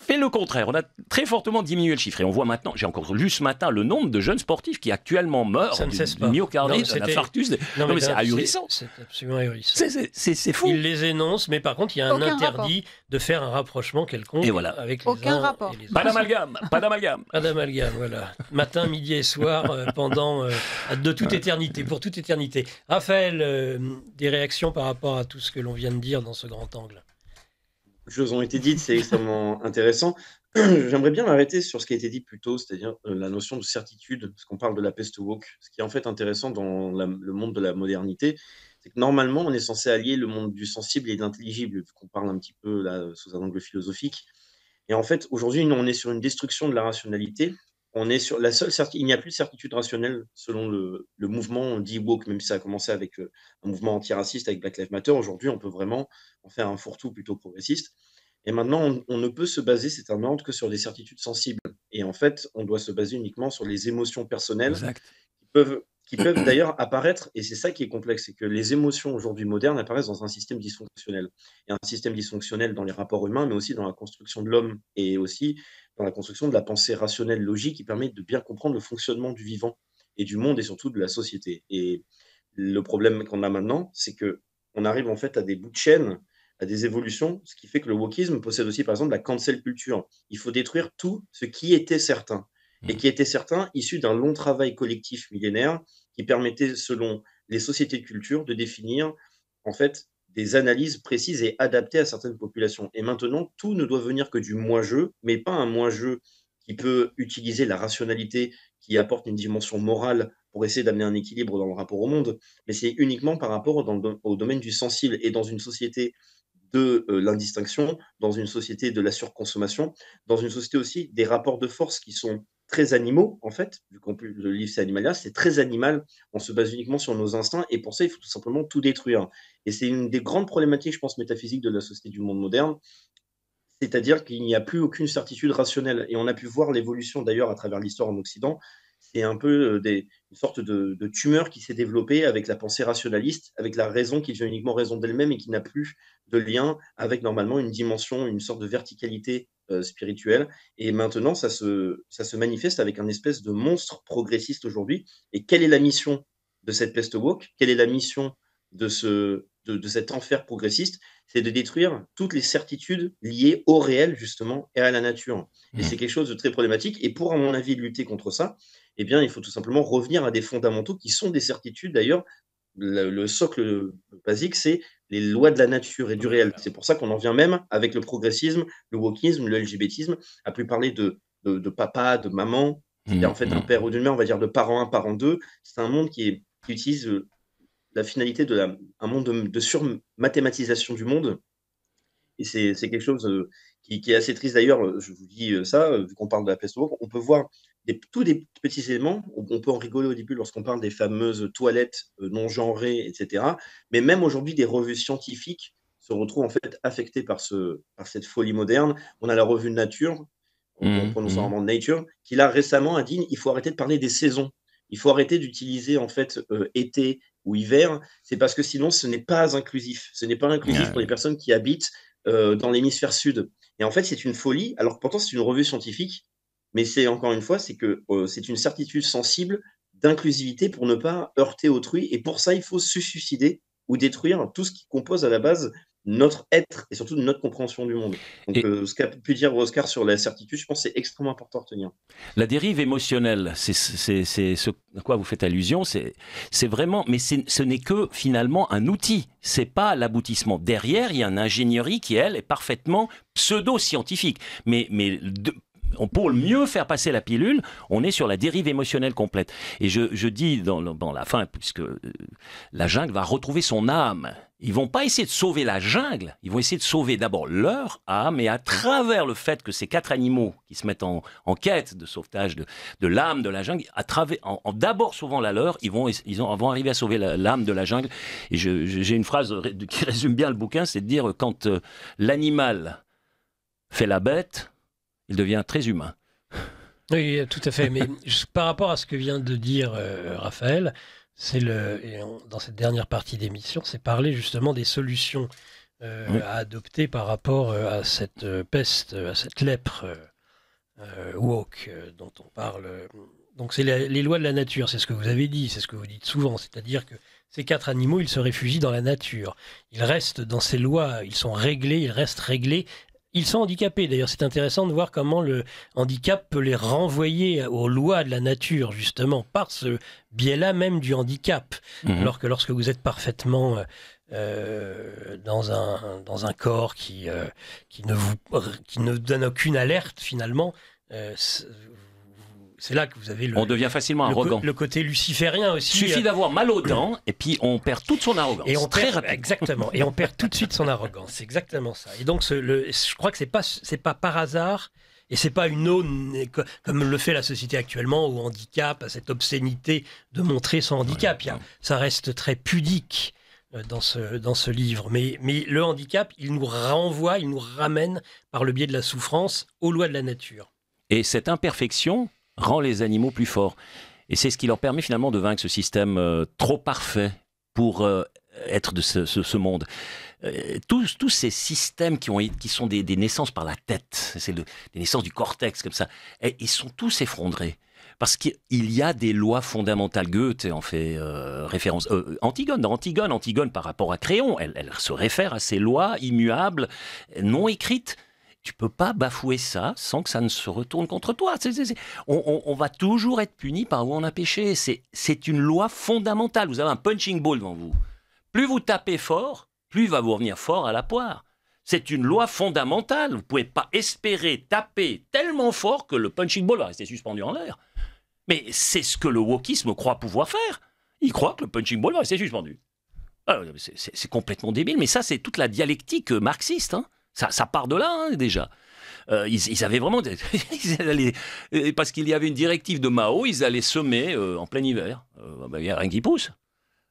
fait le contraire. On a très fortement diminué le chiffre. Et on voit maintenant, j'ai encore lu ce matin le nombre de jeunes sportifs qui actuellement meurent Ça ne cesse pas. myocardite, d'un infarctus. Non, mais, c'est ahurissant. C'est absolument ahurissant. C'est fou. Ils les énoncent, mais par contre, il y a un interdit de faire un rapprochement quelconque et voilà. avec les Aucun rapport. pas d'amalgame, pas d'amalgame. Pas d'amalgame, voilà. Matin, midi et soir, euh, pendant euh, de toute éternité, pour toute éternité. Raphaël, euh, des réactions par rapport à tout ce que l'on vient de dire dans ce grand angle choses ont été dites, c'est extrêmement intéressant. J'aimerais bien m'arrêter sur ce qui a été dit plus tôt, c'est-à-dire euh, la notion de certitude, parce qu'on parle de la peste woke. Ce qui est en fait intéressant dans le monde de la modernité, c'est que normalement, on est censé allier le monde du sensible et de l'intelligible, qu'on parle un petit peu sous un angle philosophique. Et en fait, aujourd'hui, on est sur une destruction de la rationalité, on est sur la seule il n'y a plus de certitude rationnelle selon le, mouvement dit woke, même si ça a commencé avec euh, un mouvement antiraciste avec Black Lives Matter. Aujourd'hui, on peut vraiment en faire un fourre-tout plutôt progressiste. Et maintenant, on, ne peut se baser, c'est un ordre, que sur des certitudes sensibles. Et en fait, on doit se baser uniquement sur les émotions personnelles qui peuvent, qui peuvent d'ailleurs apparaître, et c'est ça qui est complexe, c'est que les émotions aujourd'hui modernes apparaissent dans un système dysfonctionnel. Et un système dysfonctionnel dans les rapports humains, mais aussi dans la construction de l'homme et aussi dans la construction de la pensée rationnelle logique qui permet de bien comprendre le fonctionnement du vivant et du monde et surtout de la société. Et le problème qu'on a maintenant, c'est que on arrive en fait à des bouts de chaîne, à des évolutions, ce qui fait que le wokisme possède aussi par exemple la cancel culture. Il faut détruire tout ce qui était certain et mmh. qui était certain issu d'un long travail collectif millénaire qui permettait selon les sociétés de culture de définir en fait des analyses précises et adaptées à certaines populations. Et maintenant, tout ne doit venir que du moi-je, mais pas un moi-je qui peut utiliser la rationalité, qui apporte une dimension morale pour essayer d'amener un équilibre dans le rapport au monde, mais c'est uniquement par rapport au domaine du sensible. Et dans une société de euh, l'indistinction, dans une société de la surconsommation, dans une société aussi des rapports de force qui sont très animaux, en fait, vu qu'on le livre c'est animalia, c'est très animal, on se base uniquement sur nos instincts, et pour ça, il faut tout simplement tout détruire. Et c'est une des grandes problématiques, je pense, métaphysiques de la société du monde moderne, c'est-à-dire qu'il n'y a plus aucune certitude rationnelle. Et on a pu voir l'évolution d'ailleurs à travers l'histoire en Occident, c'est un peu euh, des, une sorte de, de tumeur qui s'est développée avec la pensée rationaliste, avec la raison qui devient uniquement raison d'elle-même et qui n'a plus de lien avec normalement une dimension, une sorte de verticalité euh, spirituelle. Et maintenant, ça se, ça se manifeste avec un espèce de monstre progressiste aujourd'hui. Et quelle est la mission de cette peste woke? Quelle est la mission de, ce, de, de cet enfer progressiste? C'est de détruire toutes les certitudes liées au réel, justement, et à la nature. Et mmh. c'est quelque chose de très problématique. Et pour, à mon avis, lutter contre ça, eh bien, il faut tout simplement revenir à des fondamentaux qui sont des certitudes. D'ailleurs, le, socle basique, c'est les lois de la nature et du réel. C'est pour ça qu'on en vient même avec le progressisme, le wokisme, le LGBTisme, à plus parler de, de, papa, de maman, qui en fait un mmh. père ou d'une mère, on va dire de parent 1, parent 2. C'est un monde qui, est, qui utilise euh, la finalité de la, un monde de, de surmathématisation du monde. Et c'est quelque chose euh, qui, est assez triste d'ailleurs, je vous dis ça, vu qu'on parle de la peste on peut voir des, tous des petits éléments, on peut en rigoler au début lorsqu'on parle des fameuses toilettes non genrées, etc. Mais même aujourd'hui, des revues scientifiques se retrouvent en fait affectées par, ce, par cette folie moderne. On a la revue Nature, on, mmh, prononce mmh. vraiment Nature, qui là récemment a dit il faut arrêter de parler des saisons. Il faut arrêter d'utiliser en fait été ou hiver. C'est parce que sinon ce n'est pas inclusif. Ce n'est pas inclusif pour les personnes qui habitent dans l'hémisphère sud. Et en fait, c'est une folie. Alors pourtant, c'est une revue scientifique, mais c'est encore une fois, c'est que c'est une certitude sensible d'inclusivité pour ne pas heurter autrui. Et pour ça, il faut se suicider ou détruire tout ce qui compose à la base notre être et surtout notre compréhension du monde. Donc, euh, ce qu'a pu dire Oscar sur la certitude, je pense que c'est extrêmement important à retenir. La dérive émotionnelle, c'est ce à quoi vous faites allusion, c'est vraiment, mais ce n'est que finalement un outil, c'est pas l'aboutissement. Derrière, il y a une ingénierie qui, elle, est parfaitement pseudo-scientifique. Mais, mais pour mieux faire passer la pilule, on est sur la dérive émotionnelle complète. Et je, dis dans, la fin, puisque euh, la jungle va retrouver son âme ils vont pas essayer de sauver la jungle, ils vont essayer de sauver d'abord leur âme, et à travers le fait que ces quatre animaux qui se mettent en, quête de sauvetage de, l'âme de la jungle, à travers, en, d'abord sauvant la leur, ils vont, ils vont arriver à sauver l'âme de la jungle. Et j'ai une phrase qui résume bien le bouquin, c'est de dire quand euh, l'animal fait la bête, il devient très humain. Oui, tout à fait. Mais par rapport à ce que vient de dire euh, Raphaël, c'est le, dans cette dernière partie d'émission, c'est parler justement des solutions euh, à adopter par rapport euh, à cette euh, peste, à cette lèpre woke dont on parle. Donc c'est les lois de la nature, c'est ce que vous avez dit, c'est ce que vous dites souvent, c'est-à-dire que ces quatre animaux, ils se réfugient dans la nature. Ils restent dans ces lois, ils sont réglés, ils restent réglés ils sont handicapés. D'ailleurs, c'est intéressant de voir comment le handicap peut les renvoyer aux lois de la nature, justement, par ce biais-là même du handicap. Mhm. Alors que lorsque vous êtes parfaitement euh, dans, un, dans un corps qui, euh, qui, ne vous, qui ne donne aucune alerte, finalement, euh, c'est là que vous avez le. On devient facilement arrogant. le côté luciférien aussi. Il suffit d'avoir mal aux dents et puis on perd toute son arrogance. Et on très perd, exactement. Et on perd tout de suite son arrogance. C'est exactement ça. Et donc, le, je crois que c'est pas c'est pas par hasard. Et c'est pas une aune comme le fait la société actuellement au handicap, à cette obscénité de montrer son handicap. ça reste très pudique euh, dans ce, dans ce livre. Mais, mais le handicap, il nous renvoie, il nous ramène par le biais de la souffrance aux lois de la nature. Et cette imperfection, rend les animaux plus forts. Et c'est ce qui leur permet finalement de vaincre ce système euh, trop parfait pour euh, être de ce, monde. Euh, tous, tous, ces systèmes qui, ont, qui sont des, naissances par la tête, c'est des naissances du cortex comme ça, et, ils sont tous effondrés. Parce qu'il y a des lois fondamentales. Goethe en fait référence. Antigone, dans Antigone, Antigone par rapport à Créon, elle, elle se réfère à ces lois immuables, non écrites, tu peux pas bafouer ça sans que ça ne se retourne contre toi. On, va toujours être puni par où on a péché. C'est une loi fondamentale. Vous avez un punching ball devant vous. Plus vous tapez fort, plus il va vous revenir fort à la poire. C'est une loi fondamentale. Vous ne pouvez pas espérer taper tellement fort que le punching ball va rester suspendu en l'air. Mais c'est ce que le wokisme croit pouvoir faire. Il croit que le punching ball va rester suspendu. Ah, c'est complètement débile, mais ça, c'est toute la dialectique marxiste. Hein. Ça, part de là, hein, déjà. Euh, ils, avaient vraiment. Euh, parce qu'il y avait une directive de Mao, ils allaient semer euh, en plein hiver. il n'y a rien qui pousse.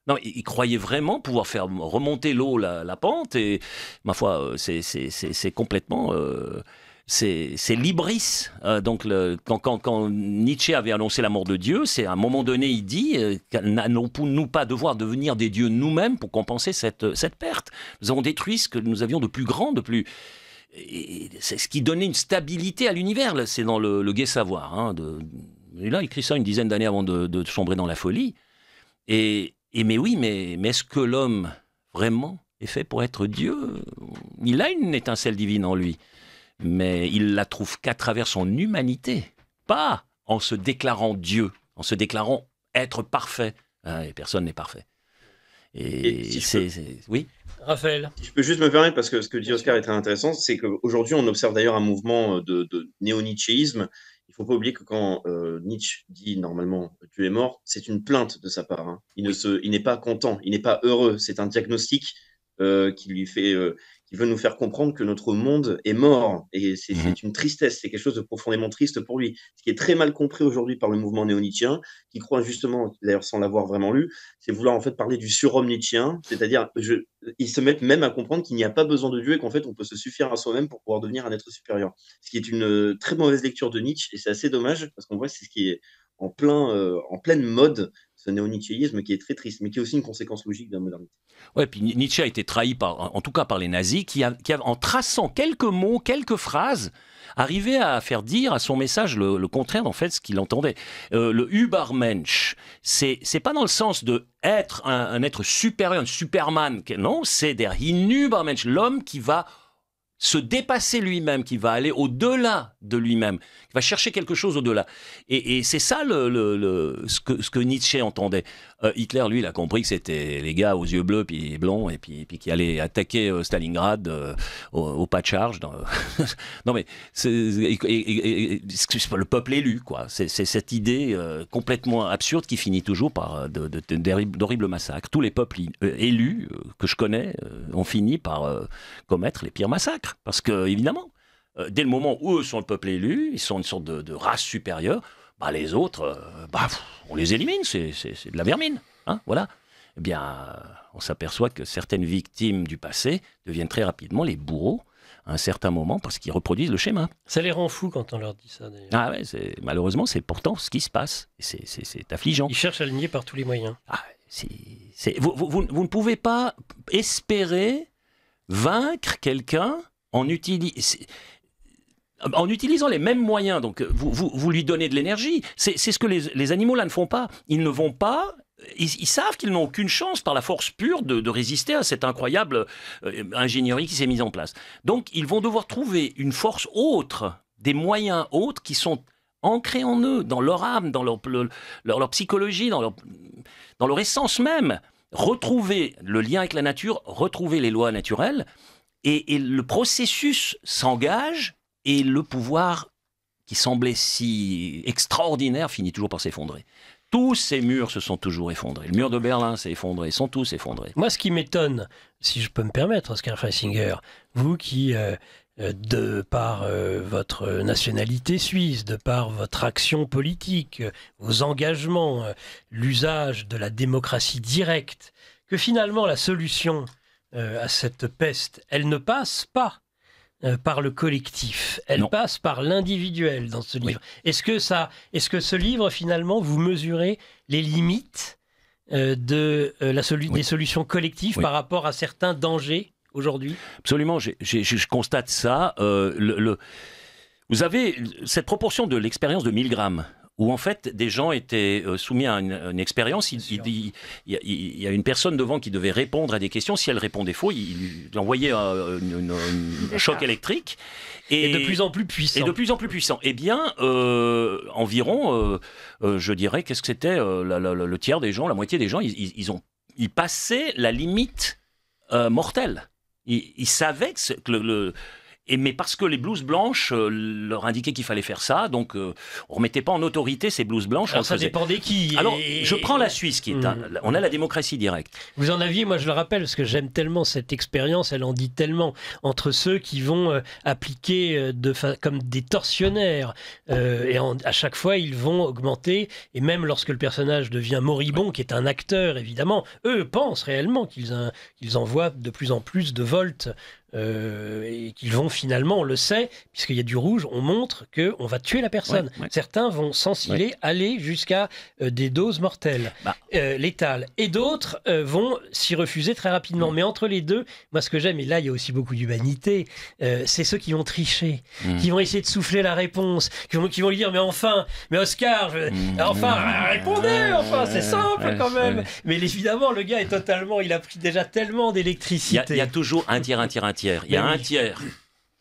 Non, ils, croyaient vraiment pouvoir faire remonter l'eau, la, pente, et ma foi, c'est complètement. C'est l'ibris. donc, quand, Nietzsche avait annoncé la mort de Dieu, c'est à un moment donné, il dit N'allons-nous pas devoir devenir des dieux nous-mêmes pour compenser cette, perte Nous avons détruit ce que nous avions de plus grand, de plus c'est ce qui donnait une stabilité à l'univers. C'est dans le, Gai Savoir. Hein, de, il a écrit ça une dizaine d'années avant de, sombrer dans la folie. Et, mais oui, mais, mais est-ce que l'homme vraiment est fait pour être Dieu? Il a une étincelle divine en lui, mais il la trouve qu'à travers son humanité, pas en se déclarant Dieu, en se déclarant être parfait. Ah, et personne n'est parfait. Et, c'est, oui. Raphaël. je peux juste me permettre, parce que ce que dit Oscar est très intéressant, c'est qu'aujourd'hui, on observe d'ailleurs un mouvement de, de néo-nietzschéisme. Il ne faut pas oublier que quand euh, Nietzsche dit normalement tu es mort, c'est une plainte de sa part. Hein. Il, ne se, il n'est pas content, il n'est pas heureux. C'est un diagnostic euh, qui lui fait, euh, qui veut nous faire comprendre que notre monde est mort. Et c'est mmh une tristesse, c'est quelque chose de profondément triste pour lui. Ce qui est très mal compris aujourd'hui par le mouvement néo-nietzschien, qui croit justement, d'ailleurs sans l'avoir vraiment lu, c'est vouloir en fait parler du surhomme nietzschien, c'est-à-dire ils se mettent même à comprendre qu'il n'y a pas besoin de Dieu et qu'en fait on peut se suffire à soi-même pour pouvoir devenir un être supérieur. Ce qui est une euh, très mauvaise lecture de Nietzsche et c'est assez dommage parce qu'on voit c'est ce qui est en, plein, euh, en pleine mode ce néo-nietzschéisme qui est très triste, mais qui est aussi une conséquence logique de la modernité. Ouais, puis Nietzsche a été trahi par, en tout cas par les nazis, qui, en traçant quelques mots, quelques phrases, arrivaient à faire dire à son message le, contraire en fait ce qu'il entendait. Euh, le Übermensch, c'est c'est pas dans le sens de être un, être supérieur, un Superman, non, c'est der Übermensch, l'homme qui va se dépasser lui-même, qui va aller au-delà de lui-même, qui va chercher quelque chose au-delà. Et, c'est ça le, ce, que, ce, que, Nietzsche entendait. Euh, Hitler, lui, il a compris que c'était les gars aux yeux bleus puis blonds et puis, qui allaient attaquer euh, Stalingrad euh, au, pas de charge. non mais c'est le peuple élu, quoi. C'est cette idée complètement absurde qui finit toujours par d'horribles massacres. Tous les peuples élus que je connais ont fini par commettre les pires massacres. Parce que, évidemment, dès le moment où eux sont le peuple élu, ils sont une sorte de race supérieure, bah, les autres, euh, bah, on les élimine, c'est de la vermine. Hein, voilà. Eh bien, euh, on s'aperçoit que certaines victimes du passé deviennent très rapidement les bourreaux à un certain moment parce qu'ils reproduisent le schéma. Ça les rend fous quand on leur dit ça. Ah ouais, malheureusement, c'est pourtant ce qui se passe. C'est affligeant. Ils cherchent à le nier par tous les moyens. Ah, vous, vous, vous, ne pouvez pas espérer vaincre quelqu'un en utilisant en utilisant les mêmes moyens, donc euh, vous, vous, lui donnez de l'énergie. C'est ce que les, animaux là ne font pas. Ils ne vont pas ils, savent qu'ils n'ont aucune chance par la force pure de, résister à cette incroyable euh, ingénierie qui s'est mise en place. Donc ils vont devoir trouver une force autre, des moyens autres qui sont ancrés en eux, dans leur âme, dans leur, leur, psychologie, dans leur, dans leur essence même. Retrouver le lien avec la nature, retrouver les lois naturelles. et le processus s'engage et le pouvoir qui semblait si extraordinaire finit toujours par s'effondrer. Tous ces murs se sont toujours effondrés. Le mur de Berlin s'est effondré, sont tous effondrés. Moi, ce qui m'étonne, si je peux me permettre, Oscar Freisinger, vous qui, euh, euh, de par euh, votre nationalité suisse, de par votre action politique, vos engagements, l'usage de la démocratie directe, que finalement la solution à cette peste, elle ne passe pas par le collectif. Elle passe par l'individuel dans ce livre. Est-ce que ça, est-ce que ce livre finalement vous mesurez les limites euh, de euh, la des solutions collectives par rapport à certains dangers aujourd'hui? Absolument. je constate ça. Le, vous avez cette proportion de l'expérience de 1000 grammes où en fait des gens étaient euh, soumis à une, expérience. Il, y a une personne devant qui devait répondre à des questions. Si elle répondait faux, il, envoyait un, choc électrique. Et, de plus en plus puissant. Et de plus en plus puissant. Eh bien, euh, environ, euh, je dirais, qu'est-ce que c'était le tiers des gens, la moitié des gens, ils, ont, ils passaient la limite mortelle. Ils, savaient que, le mais parce que les blouses blanches euh, leur indiquaient qu'il fallait faire ça, donc on euh, on remettait pas en autorité ces blouses blanches. Alors ça dépendait qui. Alors je prends la Suisse qui est, mmh. on a la démocratie directe. Vous en aviez, moi je le rappelle parce que j'aime tellement cette expérience, elle en dit tellement entre ceux qui vont euh, appliquer de comme des tortionnaires et à chaque fois ils vont augmenter et même lorsque le personnage devient moribond, qui est un acteur évidemment, eux pensent réellement qu'ils qu'ils envoient de plus en plus de volts euh, et qu'ils vont finalement, on le sait, puisqu'il y a du rouge, on montre que on va tuer la personne. Certains vont sans aller jusqu'à euh, des doses mortelles, bah. euh, létales, et d'autres vont s'y refuser très rapidement. Mais entre les deux, moi ce que j'aime, et là il y a aussi beaucoup d'humanité, c'est ceux qui vont tricher, mm. qui vont essayer de souffler la réponse, qui vont, qui vont lui dire mais enfin, mais Oscar, mm. enfin répondez, enfin c'est simple quand même. Mais évidemment le gars est totalement, il a pris déjà tellement d'électricité. Il y, a toujours un tir, un tir, un il y a un tiers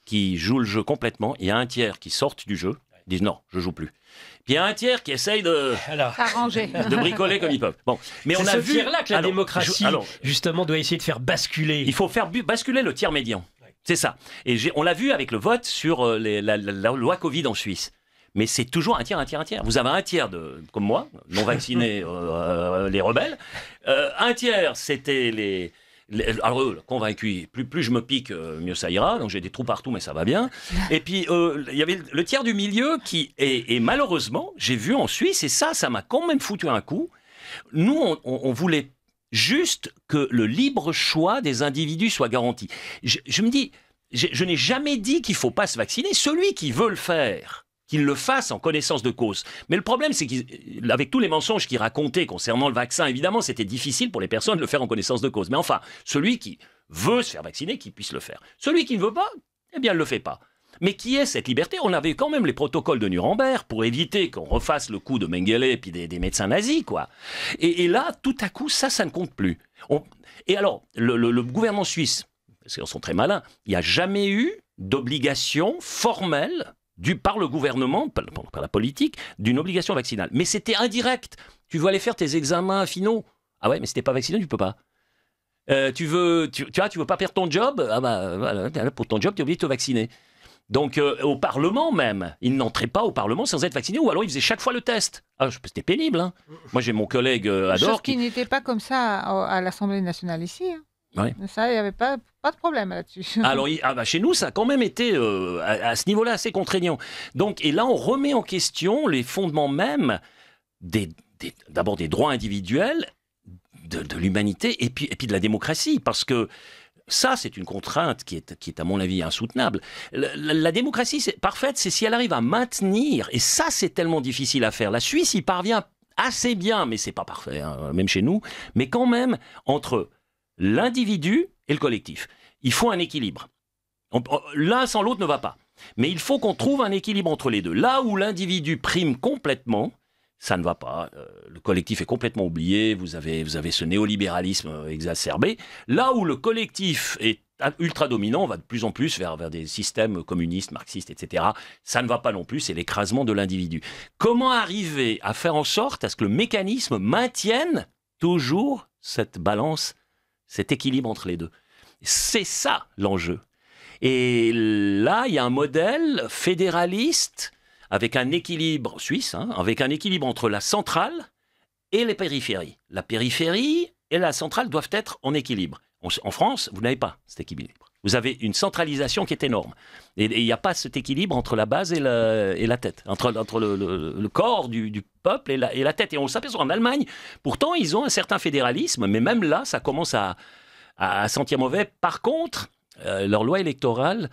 qui joue le jeu complètement, il y a un tiers qui sort du jeu, disent non, je joue plus. Puis il y a un tiers qui essaye de, de bricoler comme ils peuvent. Bon, mais on a vu là que la démocratie, justement, doit essayer de faire basculer. Il faut faire basculer le tiers médian. C'est ça. Et on l'a vu avec le vote sur euh, la, loi Covid en Suisse mais c'est toujours un tiers, un tiers, un tiers. Vous avez un tiers de, comme moi, non vaccinés, euh, euh, les rebelles. un tiers, c'était les, alors convaincu, plus, plus je me pique, euh, mieux ça ira. Donc j'ai des trous partout, mais ça va bien. Et puis euh, il y avait le tiers du milieu qui, et, malheureusement, j'ai vu en Suisse, et ça, ça m'a quand même foutu un coup. Nous, on, voulait juste que le libre choix des individus soit garanti. Je, me dis, je, n'ai jamais dit qu'il faut pas se vacciner. Celui qui veut le faire, qu'il le fasse en connaissance de cause. Mais le problème, c'est qu'avec tous les mensonges qu'il racontait concernant le vaccin, évidemment, c'était difficile pour les personnes de le faire en connaissance de cause. Mais enfin, celui qui veut se faire vacciner, qu'il puisse le faire. Celui qui ne veut pas, eh bien, ne le fait pas. Mais qui est cette liberté? On avait quand même les protocoles de Nuremberg pour éviter qu'on refasse le coup de Mengele et puis des, médecins nazis, quoi. Et, là, tout à coup, ça, ça ne compte plus. Et alors, le, gouvernement suisse, parce qu'ils sont très malins, il n'y a jamais eu d'obligation formelle du, par le gouvernement, par, la politique, d'une obligation vaccinale. Mais c'était indirect. Tu veux aller faire tes examens finaux. Ah ouais, mais si t'es pas vacciné, tu peux pas. Euh, tu veux, tu, tu, vois, tu veux pas perdre ton job Ah bah voilà, pour ton job, tu es obligé de te vacciner. Donc euh, au Parlement même, ils n'entraient pas au Parlement sans être vaccinés, ou alors ils faisaient chaque fois le test. Ah, c'était pénible. Hein. Moi j'ai mon collègue euh, Adore. qui, n'était pas comme ça à, l'Assemblée nationale ici. Hein. Ça, il n'y avait pas, pas de problème là-dessus. Alors, ah bah, chez nous, ça a quand même été euh, à, ce niveau-là assez contraignant. Donc, et là, on remet en question les fondements même des, d'abord des droits individuels, de, l'humanité et puis, et puis de la démocratie. Parce que ça, c'est une contrainte qui est, qui est, à mon avis, insoutenable. La, démocratie c'est parfaite, c'est si elle arrive à maintenir, et ça, c'est tellement difficile à faire. La Suisse y parvient assez bien, mais c'est pas parfait, hein, même chez nous, mais quand même, entre l'individu et le collectif. Il faut un équilibre. L'un sans l'autre ne va pas. Mais il faut qu'on trouve un équilibre entre les deux. Là où l'individu prime complètement, ça ne va pas. Euh, le collectif est complètement oublié. Vous avez, vous avez ce néolibéralisme euh, exacerbé. Là où le collectif est ultra dominant, on va de plus en plus vers, vers des systèmes communistes, marxistes, etc. Ça ne va pas non plus, c'est l'écrasement de l'individu. Comment arriver à faire en sorte à ce que le mécanisme maintienne toujours cette balance cet équilibre entre les deux. C'est ça l'enjeu. Et là, il y a un modèle fédéraliste avec un équilibre suisse, hein, avec un équilibre entre la centrale et les périphéries. La périphérie et la centrale doivent être en équilibre. En France, vous n'avez pas cet équilibre. Vous avez une centralisation qui est énorme. Et il n'y a pas cet équilibre entre la base et la, tête, entre, le, corps du, peuple et la, tête. Et on s'aperçoit en Allemagne, pourtant, ils ont un certain fédéralisme, mais même là, ça commence à, à sentir mauvais. Par contre, euh, leur loi électorale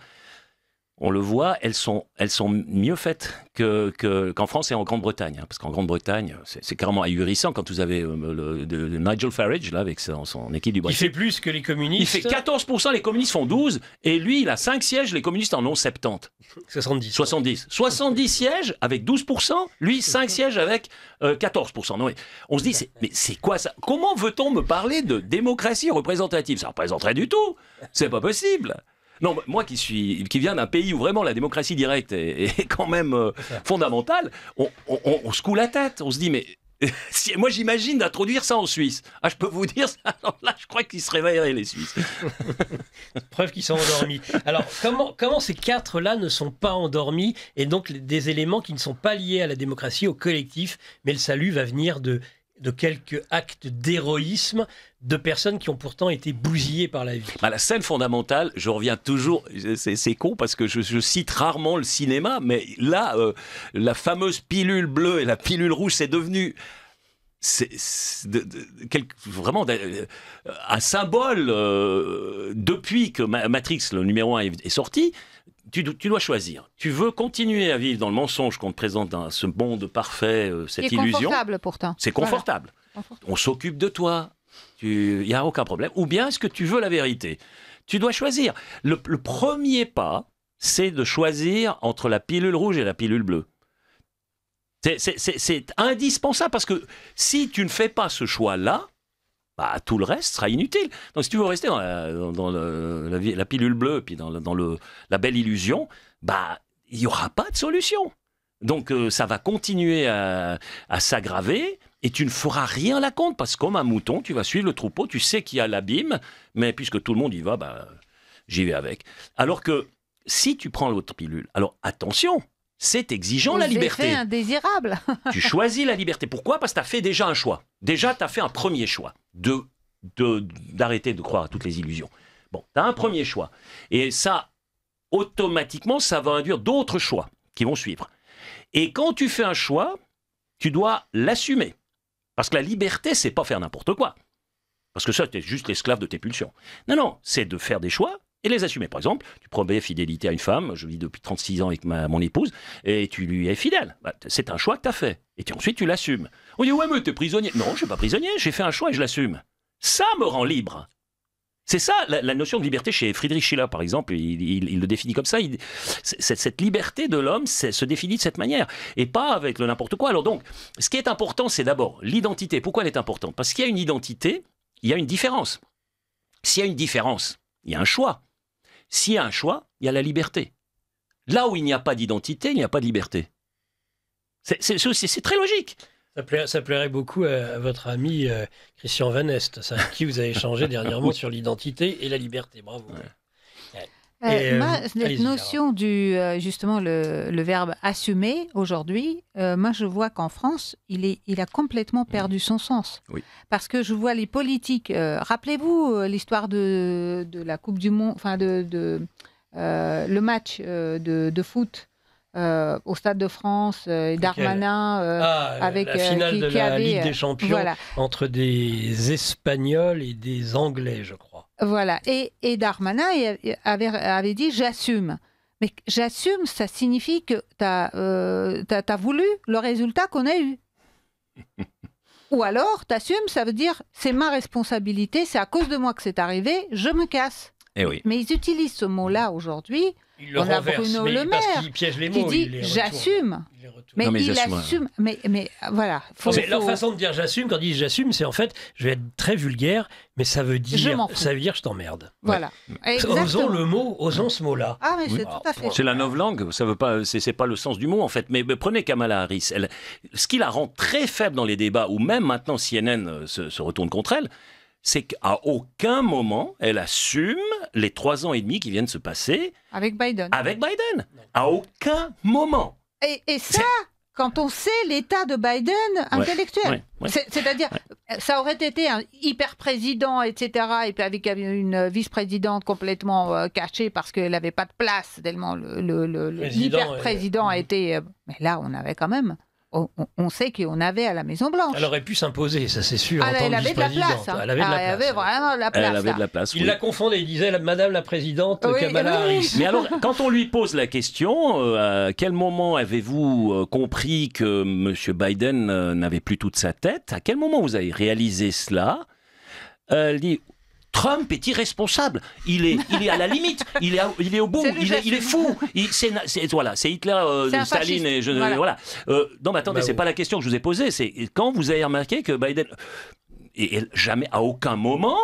on le voit, elles sont, elles sont mieux faites qu'en que, qu'en France et en Grande-Bretagne. Hein, parce qu'en Grande-Bretagne, c'est carrément ahurissant quand vous avez euh, le, Nigel Farage, là, avec son, son, équipe du Brexit. Il fait plus que les communistes. Il fait 14%, les communistes font 12, et lui, il a 5 sièges, les communistes en ont 70. 70. 70. 70 sièges avec 12%, lui, 5 sièges avec 14%. Euh, non, on se dit, mais c'est quoi ça? Comment veut-on me parler de démocratie représentative? Ça ne représenterait du tout. C'est pas possible. Non, moi qui suis, qui viens d'un pays où vraiment la démocratie directe est, quand même euh, fondamentale, on, se coule la tête. On se dit, mais moi j'imagine d'introduire ça en Suisse. Ah, je peux vous dire ça. là, je crois qu'ils se réveilleraient les Suisses. Preuve qu'ils sont endormis. Alors, comment, comment ces quatre-là ne sont pas endormis et donc des éléments qui ne sont pas liés à la démocratie, au collectif, mais le salut va venir de de quelques actes d'héroïsme de personnes qui ont pourtant été bousillées par la vie. Bah, la scène fondamentale, je reviens toujours, c'est con parce que je, cite rarement le cinéma, mais là, euh, la fameuse pilule bleue et la pilule rouge, c'est devenu c'est vraiment euh, un symbole euh, depuis que Matrix, le numéro 1, est, sorti. Tu, dois choisir. Tu veux continuer à vivre dans le mensonge qu'on te présente dans ce monde parfait, cette illusion? C'est confortable pourtant. C'est confortable. On s'occupe de toi, il n'y a aucun problème. Ou bien est-ce que tu veux la vérité? Tu dois choisir. Le, premier pas, c'est de choisir entre la pilule rouge et la pilule bleue. C'est indispensable parce que si tu ne fais pas ce choix-là, bah, tout le reste sera inutile. Donc si tu veux rester dans la, pilule bleue puis dans, la belle illusion, bah il n'y aura pas de solution. Donc euh, ça va continuer à s'aggraver et tu ne feras rien à la compte parce que comme un mouton, tu vas suivre le troupeau, tu sais qu'il y a l'abîme, mais puisque tout le monde y va, bah, j'y vais avec. Alors que si tu prends l'autre pilule, alors attention, c'est exigeant la liberté. C'est indésirable. tu choisis la liberté. Pourquoi? Parce que tu as fait déjà un choix. Déjà, tu as fait un premier choix de d'arrêter de, croire à toutes les illusions. Bon, tu as un premier choix. Et ça, automatiquement, ça va induire d'autres choix qui vont suivre. Et quand tu fais un choix, tu dois l'assumer. Parce que la liberté, c'est pas faire n'importe quoi. Parce que ça, tu es juste l'esclave de tes pulsions. Non, non, c'est de faire des choix et les assumer. Par exemple, tu promets fidélité à une femme, je vis depuis 36 ans avec ma, mon épouse, et tu lui es fidèle. Bah, c'est un choix que tu as fait. Et ensuite, tu l'assumes. On dit, ouais, mais es prisonnier. Non, je suis pas prisonnier, j'ai fait un choix et je l'assume. Ça me rend libre. C'est ça la, notion de liberté chez Friedrich Schiller, par exemple, il, le définit comme ça. cette, liberté de l'homme se définit de cette manière, et pas avec le n'importe quoi. Alors donc, ce qui est important, c'est d'abord l'identité. Pourquoi elle est importante? Parce qu'il y a une identité, il y a une différence. S'il y a une différence, il y a un choix. S'il y a un choix, il y a la liberté. Là où il n'y a pas d'identité, il n'y a pas de liberté. C'est très logique. Ça, plairait, beaucoup à, votre ami euh, Christian Van Est, avec qui vous avez échangé dernièrement sur l'identité et la liberté. Bravo. Euh, euh, cette notion du justement le, verbe assumer aujourd'hui, moi je vois qu'en France, il, est, il a complètement perdu son sens. Parce que je vois les politiques. Rappelez-vous l'histoire de, de, la Coupe du Monde, enfin de, de le match de, de foot euh, au Stade de France euh, et Darmanin euh, ah, avec la finale de la Ligue des Champions entre des Espagnols et des Anglais, je crois. Voilà. Et, et Darmanin avait, avait dit j'assume. Mais j'assume, ça signifie que tu as, as, voulu le résultat qu'on a eu. Ou alors, t'assumes, ça veut dire c'est ma responsabilité, c'est à cause de moi que c'est arrivé, je me casse. Eh oui. Mais ils utilisent ce mot-là aujourd'hui il le on a Bruno Le Maire piège les mots, qui dit j'assume. Mais, il assume. Mais, mais voilà. Leur façon de dire j'assume, quand ils disent j'assume, c'est en fait, je vais être très vulgaire, mais ça veut dire, ça veut dire je t'emmerde. Voilà. Osons le mot, osons ce mot-là. Ah, mais c'est tout à fait. C'est la langue. ça veut pas, c'est pas le sens du mot en fait. Mais, prenez Kamala Harris. Elle, ce qui la rend très faible dans les débats, ou même maintenant CNN euh, se retourne contre elle, c'est qu'à aucun moment elle assume les trois ans et demi qui viennent se passer avec Biden. Avec Biden, à aucun moment. Et, ça, quand on sait l'état de Biden intellectuel, c'est-à-dire, ça aurait été un hyper président, etc., et puis avec une vice-présidente complètement euh, cachée parce qu'elle n'avait pas de place tellement le, hyper président a été. Euh, mais là, on avait quand même on, sait qu'on avait à la Maison Blanche. Elle aurait pu s'imposer, ça c'est sûr. Ah, elle, avait de la place. Hein. Elle avait, de la ah, place. vraiment la place. Elle avait de la place. Il la confondait, il disait Madame la Présidente Kamala Harris. Mais alors, quand on lui pose la question, euh, à quel moment avez-vous euh, compris que M. Biden euh, n'avait plus toute sa tête? À quel moment vous avez réalisé cela? Elle dit Trump est irresponsable. Il est, il est à la limite. Il est, il est au bout. il, est, il, est, fou. c'est, voilà, c'est Hitler, euh, Staline et je, voilà. Euh, non, mais attendez, bah c'est pas la question que je vous ai posée. C'est quand vous avez remarqué que Biden, et jamais, à aucun moment,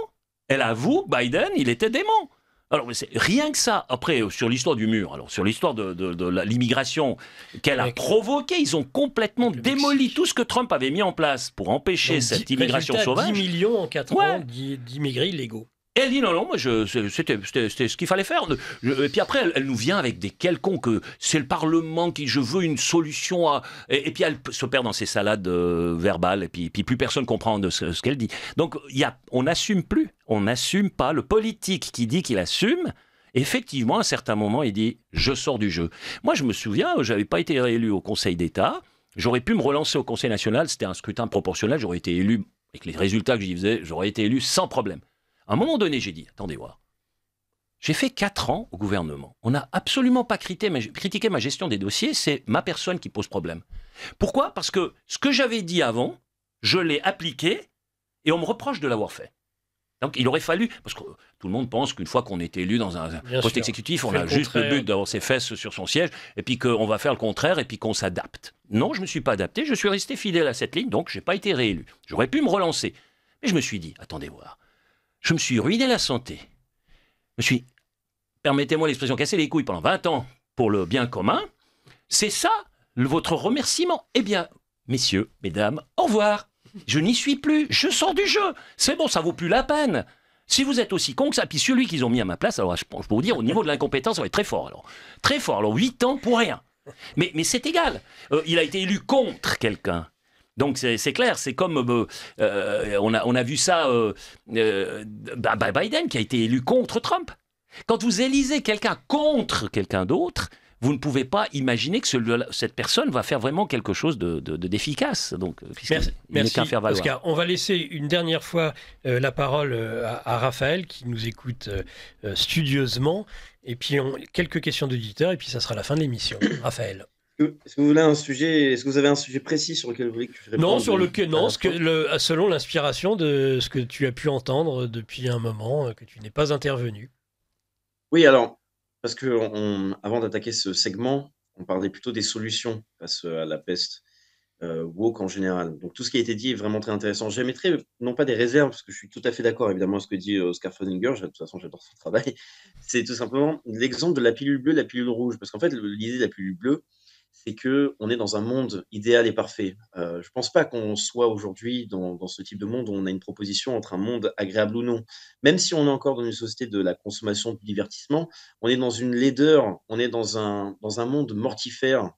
elle avoue Biden, il était dément. Alors, rien que ça. Après, sur l'histoire du mur, alors sur l'histoire de, l'immigration qu'elle a provoquée, ils ont complètement démoli tout ce que Trump avait mis en place pour empêcher cette immigration sauvage. 10 millions en 4 ans d'immigrés illégaux. Elle dit non, non, moi, c'était ce qu'il fallait faire. et puis après, elle, nous vient avec des quelconques. C'est le Parlement qui, je veux une solution à. Et, puis elle se perd dans ses salades euh, verbales, et puis, puis plus personne comprend de ce, qu'elle dit. Donc, y a, on n'assume plus. On n'assume pas. Le politique qui dit qu'il assume, effectivement, à un certain moment, il dit Je sors du jeu. Moi, je me souviens, je n'avais pas été réélu au Conseil d'État. J'aurais pu me relancer au Conseil national. C'était un scrutin proportionnel. J'aurais été élu, avec les résultats que j'y faisais, j'aurais été élu sans problème. À un moment donné, j'ai dit, attendez voir. J'ai fait quatre ans au gouvernement. On n'a absolument pas critiqué ma, critiqué ma gestion des dossiers, c'est ma personne qui pose problème. Pourquoi? Parce que ce que j'avais dit avant, je l'ai appliqué et on me reproche de l'avoir fait. Donc il aurait fallu, parce que tout le monde pense qu'une fois qu'on est élu dans un poste exécutif, on a juste le but d'avoir ses fesses sur son siège, et puis qu'on va faire le contraire, et puis qu'on s'adapte. Non, je ne me suis pas adapté, je suis resté fidèle à cette ligne, donc je n'ai pas été réélu. J'aurais pu me relancer. Mais je me suis dit, attendez voir, je me suis ruiné la santé. Je me suis, permettez-moi l'expression, cassé les couilles pendant 20 ans pour le bien commun. C'est ça votre remerciement. Eh bien, messieurs, mesdames, au revoir. Je n'y suis plus. Je sors du jeu. C'est bon, ça vaut plus la peine. Si vous êtes aussi con que ça, puis celui qu'ils ont mis à ma place, alors je, peux vous dire, au niveau de l'incompétence, ça va être très fort. Alors, très fort. Alors, 8 ans pour rien. Mais, c'est égal. Euh, il a été élu contre quelqu'un. Donc c'est clair, c'est comme euh, euh, on, a, on a vu ça, euh, bah, bah, Biden qui a été élu contre Trump. Quand vous élisez quelqu'un contre quelqu'un d'autre, vous ne pouvez pas imaginer que cette personne va faire vraiment quelque chose d'efficace. De, Donc, merci, merci Oscar. On va laisser une dernière fois la parole à, Raphaël qui nous écoute studieusement. Et puis quelques questions d'auditeurs et puis ça sera la fin de l'émission. Raphaël. Est-ce que vous voulez un sujet Est-ce que vous avez un sujet précis sur lequel vous voulez que je réponde Non, sur lequel non, ce que, le, selon l'inspiration de ce que tu as pu entendre depuis un moment euh, que tu n'es pas intervenu. Oui, alors parce que on, avant d'attaquer ce segment, on parlait plutôt des solutions face à la peste euh, woke en général. Donc tout ce qui a été dit est vraiment très intéressant. J'émettrais non pas des réserves, parce que je suis tout à fait d'accord évidemment avec ce que dit Oscar Fodinger, de toute façon j'adore son travail, c'est tout simplement l'exemple de la pilule bleue, la pilule rouge, parce qu'en fait l'idée de la pilule bleue, c'est que on est dans un monde idéal et parfait. Euh, je ne pense pas qu'on soit aujourd'hui dans, ce type de monde où on a une proposition entre un monde agréable ou non. Même si on est encore dans une société de la consommation, du divertissement, on est dans une laideur, on est dans un, dans un monde mortifère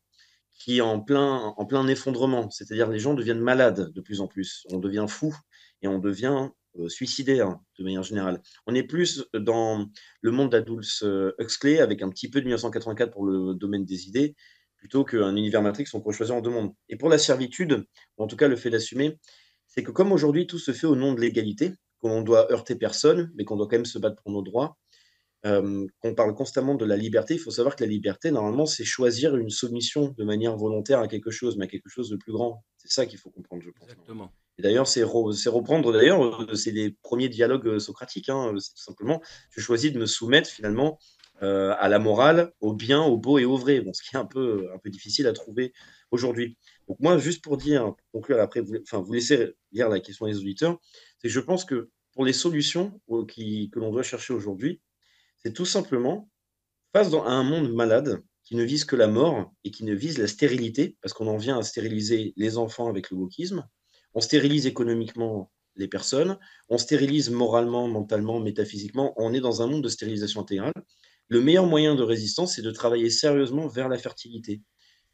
qui est en plein, en plein effondrement. C'est-à-dire les gens deviennent malades de plus en plus. On devient fou et on devient euh, suicidaire de manière générale. On est plus dans le monde d'Adults euh, Huxley avec un petit peu de 1984 pour le domaine des idées plutôt qu'un univers Matrix, on pourrait choisir en deux mondes. Et pour la servitude, ou en tout cas le fait d'assumer, c'est que comme aujourd'hui tout se fait au nom de l'égalité, qu'on doit heurter personne, mais qu'on doit quand même se battre pour nos droits, euh, qu'on parle constamment de la liberté, il faut savoir que la liberté, normalement, c'est choisir une soumission de manière volontaire à quelque chose, mais à quelque chose de plus grand. C'est ça qu'il faut comprendre, je pense. Exactement. Et d'ailleurs, c'est reprendre, d'ailleurs, euh, c'est les premiers dialogues euh, socratiques. Hein, c'est tout simplement, je choisis de me soumettre finalement euh, à la morale, au bien, au beau et au vrai. Bon, ce qui est un peu, un peu difficile à trouver aujourd'hui. Donc moi, juste pour dire, pour conclure après, vous, enfin, vous laissez lire la question des auditeurs, c'est que je pense que pour les solutions qui, que l'on doit chercher aujourd'hui, c'est tout simplement, face à un monde malade, qui ne vise que la mort et qui ne vise la stérilité, parce qu'on en vient à stériliser les enfants avec le wokisme, on stérilise économiquement les personnes, on stérilise moralement, mentalement, métaphysiquement, on est dans un monde de stérilisation intégrale, le meilleur moyen de résistance, c'est de travailler sérieusement vers la fertilité.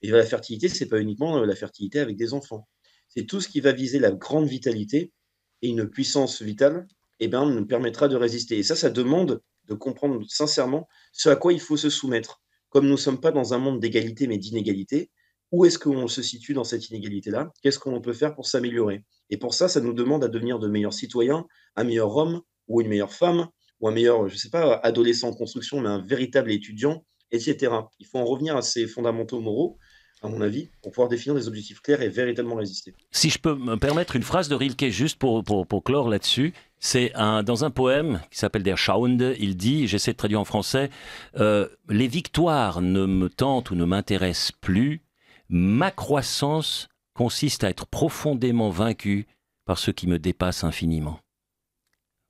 Et la fertilité, c'est pas uniquement euh, la fertilité avec des enfants. C'est tout ce qui va viser la grande vitalité et une puissance vitale, eh bien, nous permettra de résister. Et ça, ça demande de comprendre sincèrement ce à quoi il faut se soumettre. Comme nous ne sommes pas dans un monde d'égalité, mais d'inégalité, où est-ce qu'on se situe dans cette inégalité-là? Qu'est-ce qu'on peut faire pour s'améliorer? Et pour ça, ça nous demande à devenir de meilleurs citoyens, un meilleur homme ou une meilleure femme, ou un meilleur, je ne sais pas, adolescent en construction, mais un véritable étudiant, etc. Il faut en revenir à ces fondamentaux moraux, à mon avis, pour pouvoir définir des objectifs clairs et véritablement résister. Si je peux me permettre une phrase de Rilke, juste pour, pour, pour clore là-dessus, c'est un, dans un poème qui s'appelle Der Schauende, il dit, j'essaie de traduire en français, euh, Les victoires ne me tentent ou ne m'intéressent plus, ma croissance consiste à être profondément vaincu par ce qui me dépasse infiniment.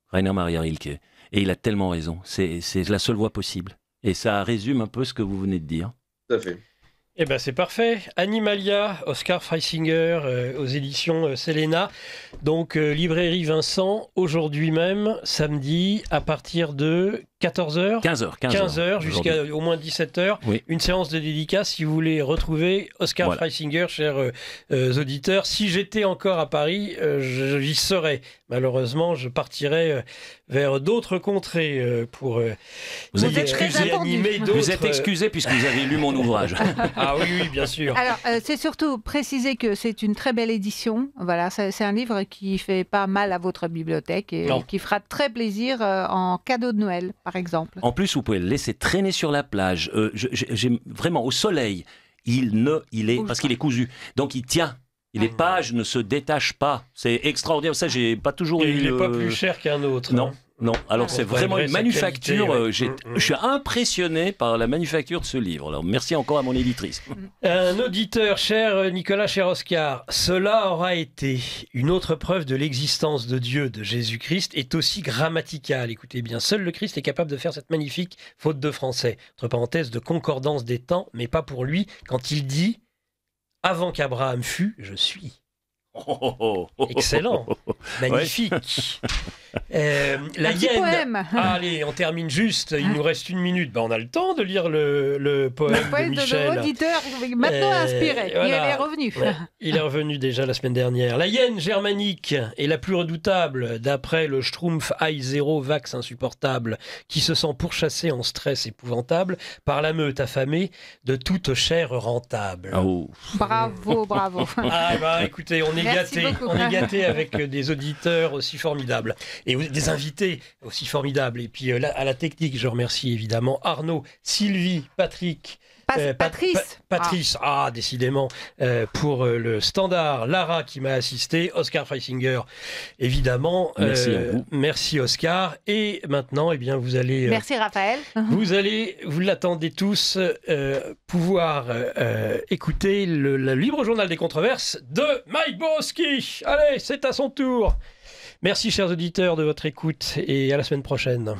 Rainer Maria Rilke. Et il a tellement raison. C'est la seule voie possible. Et ça résume un peu ce que vous venez de dire. Tout à fait. Eh ben c'est parfait. Animalia, Oscar Freisinger euh, aux éditions euh, Selena. Donc euh, librairie Vincent aujourd'hui même, samedi à partir de 14h 15h. 15h, jusqu'à au moins 17h. Une séance de dédicace si vous voulez retrouver Oscar Freisinger, chers euh, euh, auditeurs. Si j'étais encore à Paris, euh, j'y serais. Malheureusement, je partirais vers d'autres contrées pour vous, êtes excusé, Vous êtes excusé puisque vous avez lu mon ouvrage. ah oui, oui, bien sûr. Alors, c'est surtout préciser que c'est une très belle édition. Voilà, c'est un livre qui fait pas mal à votre bibliothèque et qui fera très plaisir en cadeau de Noël exemple. En plus, vous pouvez le laisser traîner sur la plage. Euh, j'ai vraiment au soleil. Il ne, il est parce qu'il est cousu, donc il tient. Les ah. pages ne se détachent pas. C'est extraordinaire. Ça, j'ai pas toujours. il n'est pas plus cher qu'un autre. Non. Non, alors c'est vraiment une manufacture. Euh, mm. Je suis impressionné par la manufacture de ce livre. Alors merci encore à mon éditrice. Un auditeur, cher Nicolas, cher Oscar, cela aura été une autre preuve de l'existence de Dieu, de Jésus-Christ, est aussi grammatical. Écoutez bien, seul le Christ est capable de faire cette magnifique faute de français. Entre parenthèses, de concordance des temps, mais pas pour lui, quand il dit Avant qu'Abraham fût, je suis. Excellent, magnifique. Euh, la hyène. allez, on termine juste. Il nous reste une minute. Ben, on a le temps de lire le, poème, de Michel. l'auditeur, maintenant euh, inspiré. Il est revenu. il est revenu déjà la semaine dernière. La hyène germanique est la plus redoutable, d'après le Schtroumpf I0 Vax insupportable, qui se sent pourchassé en stress épouvantable par la meute affamée de toute chair rentable. Oh. Bravo, bravo. Ah bah écoutez, on est gâté, on est gâté avec des auditeurs aussi formidables et des invités aussi formidables. Et puis euh, à la technique, je remercie évidemment Arnaud, Sylvie, Patrick. Euh, Patrice. Patrice, ah, décidément, euh, pour le standard, Lara qui m'a assisté, Oscar Freisinger, évidemment. Merci Merci Oscar. Et maintenant, eh bien, vous allez. merci Raphaël. Vous allez, vous l'attendez tous, pouvoir écouter le, le, libre journal des controverses de Mike Borowski. Allez, c'est à son tour. Merci chers auditeurs de votre écoute et à la semaine prochaine.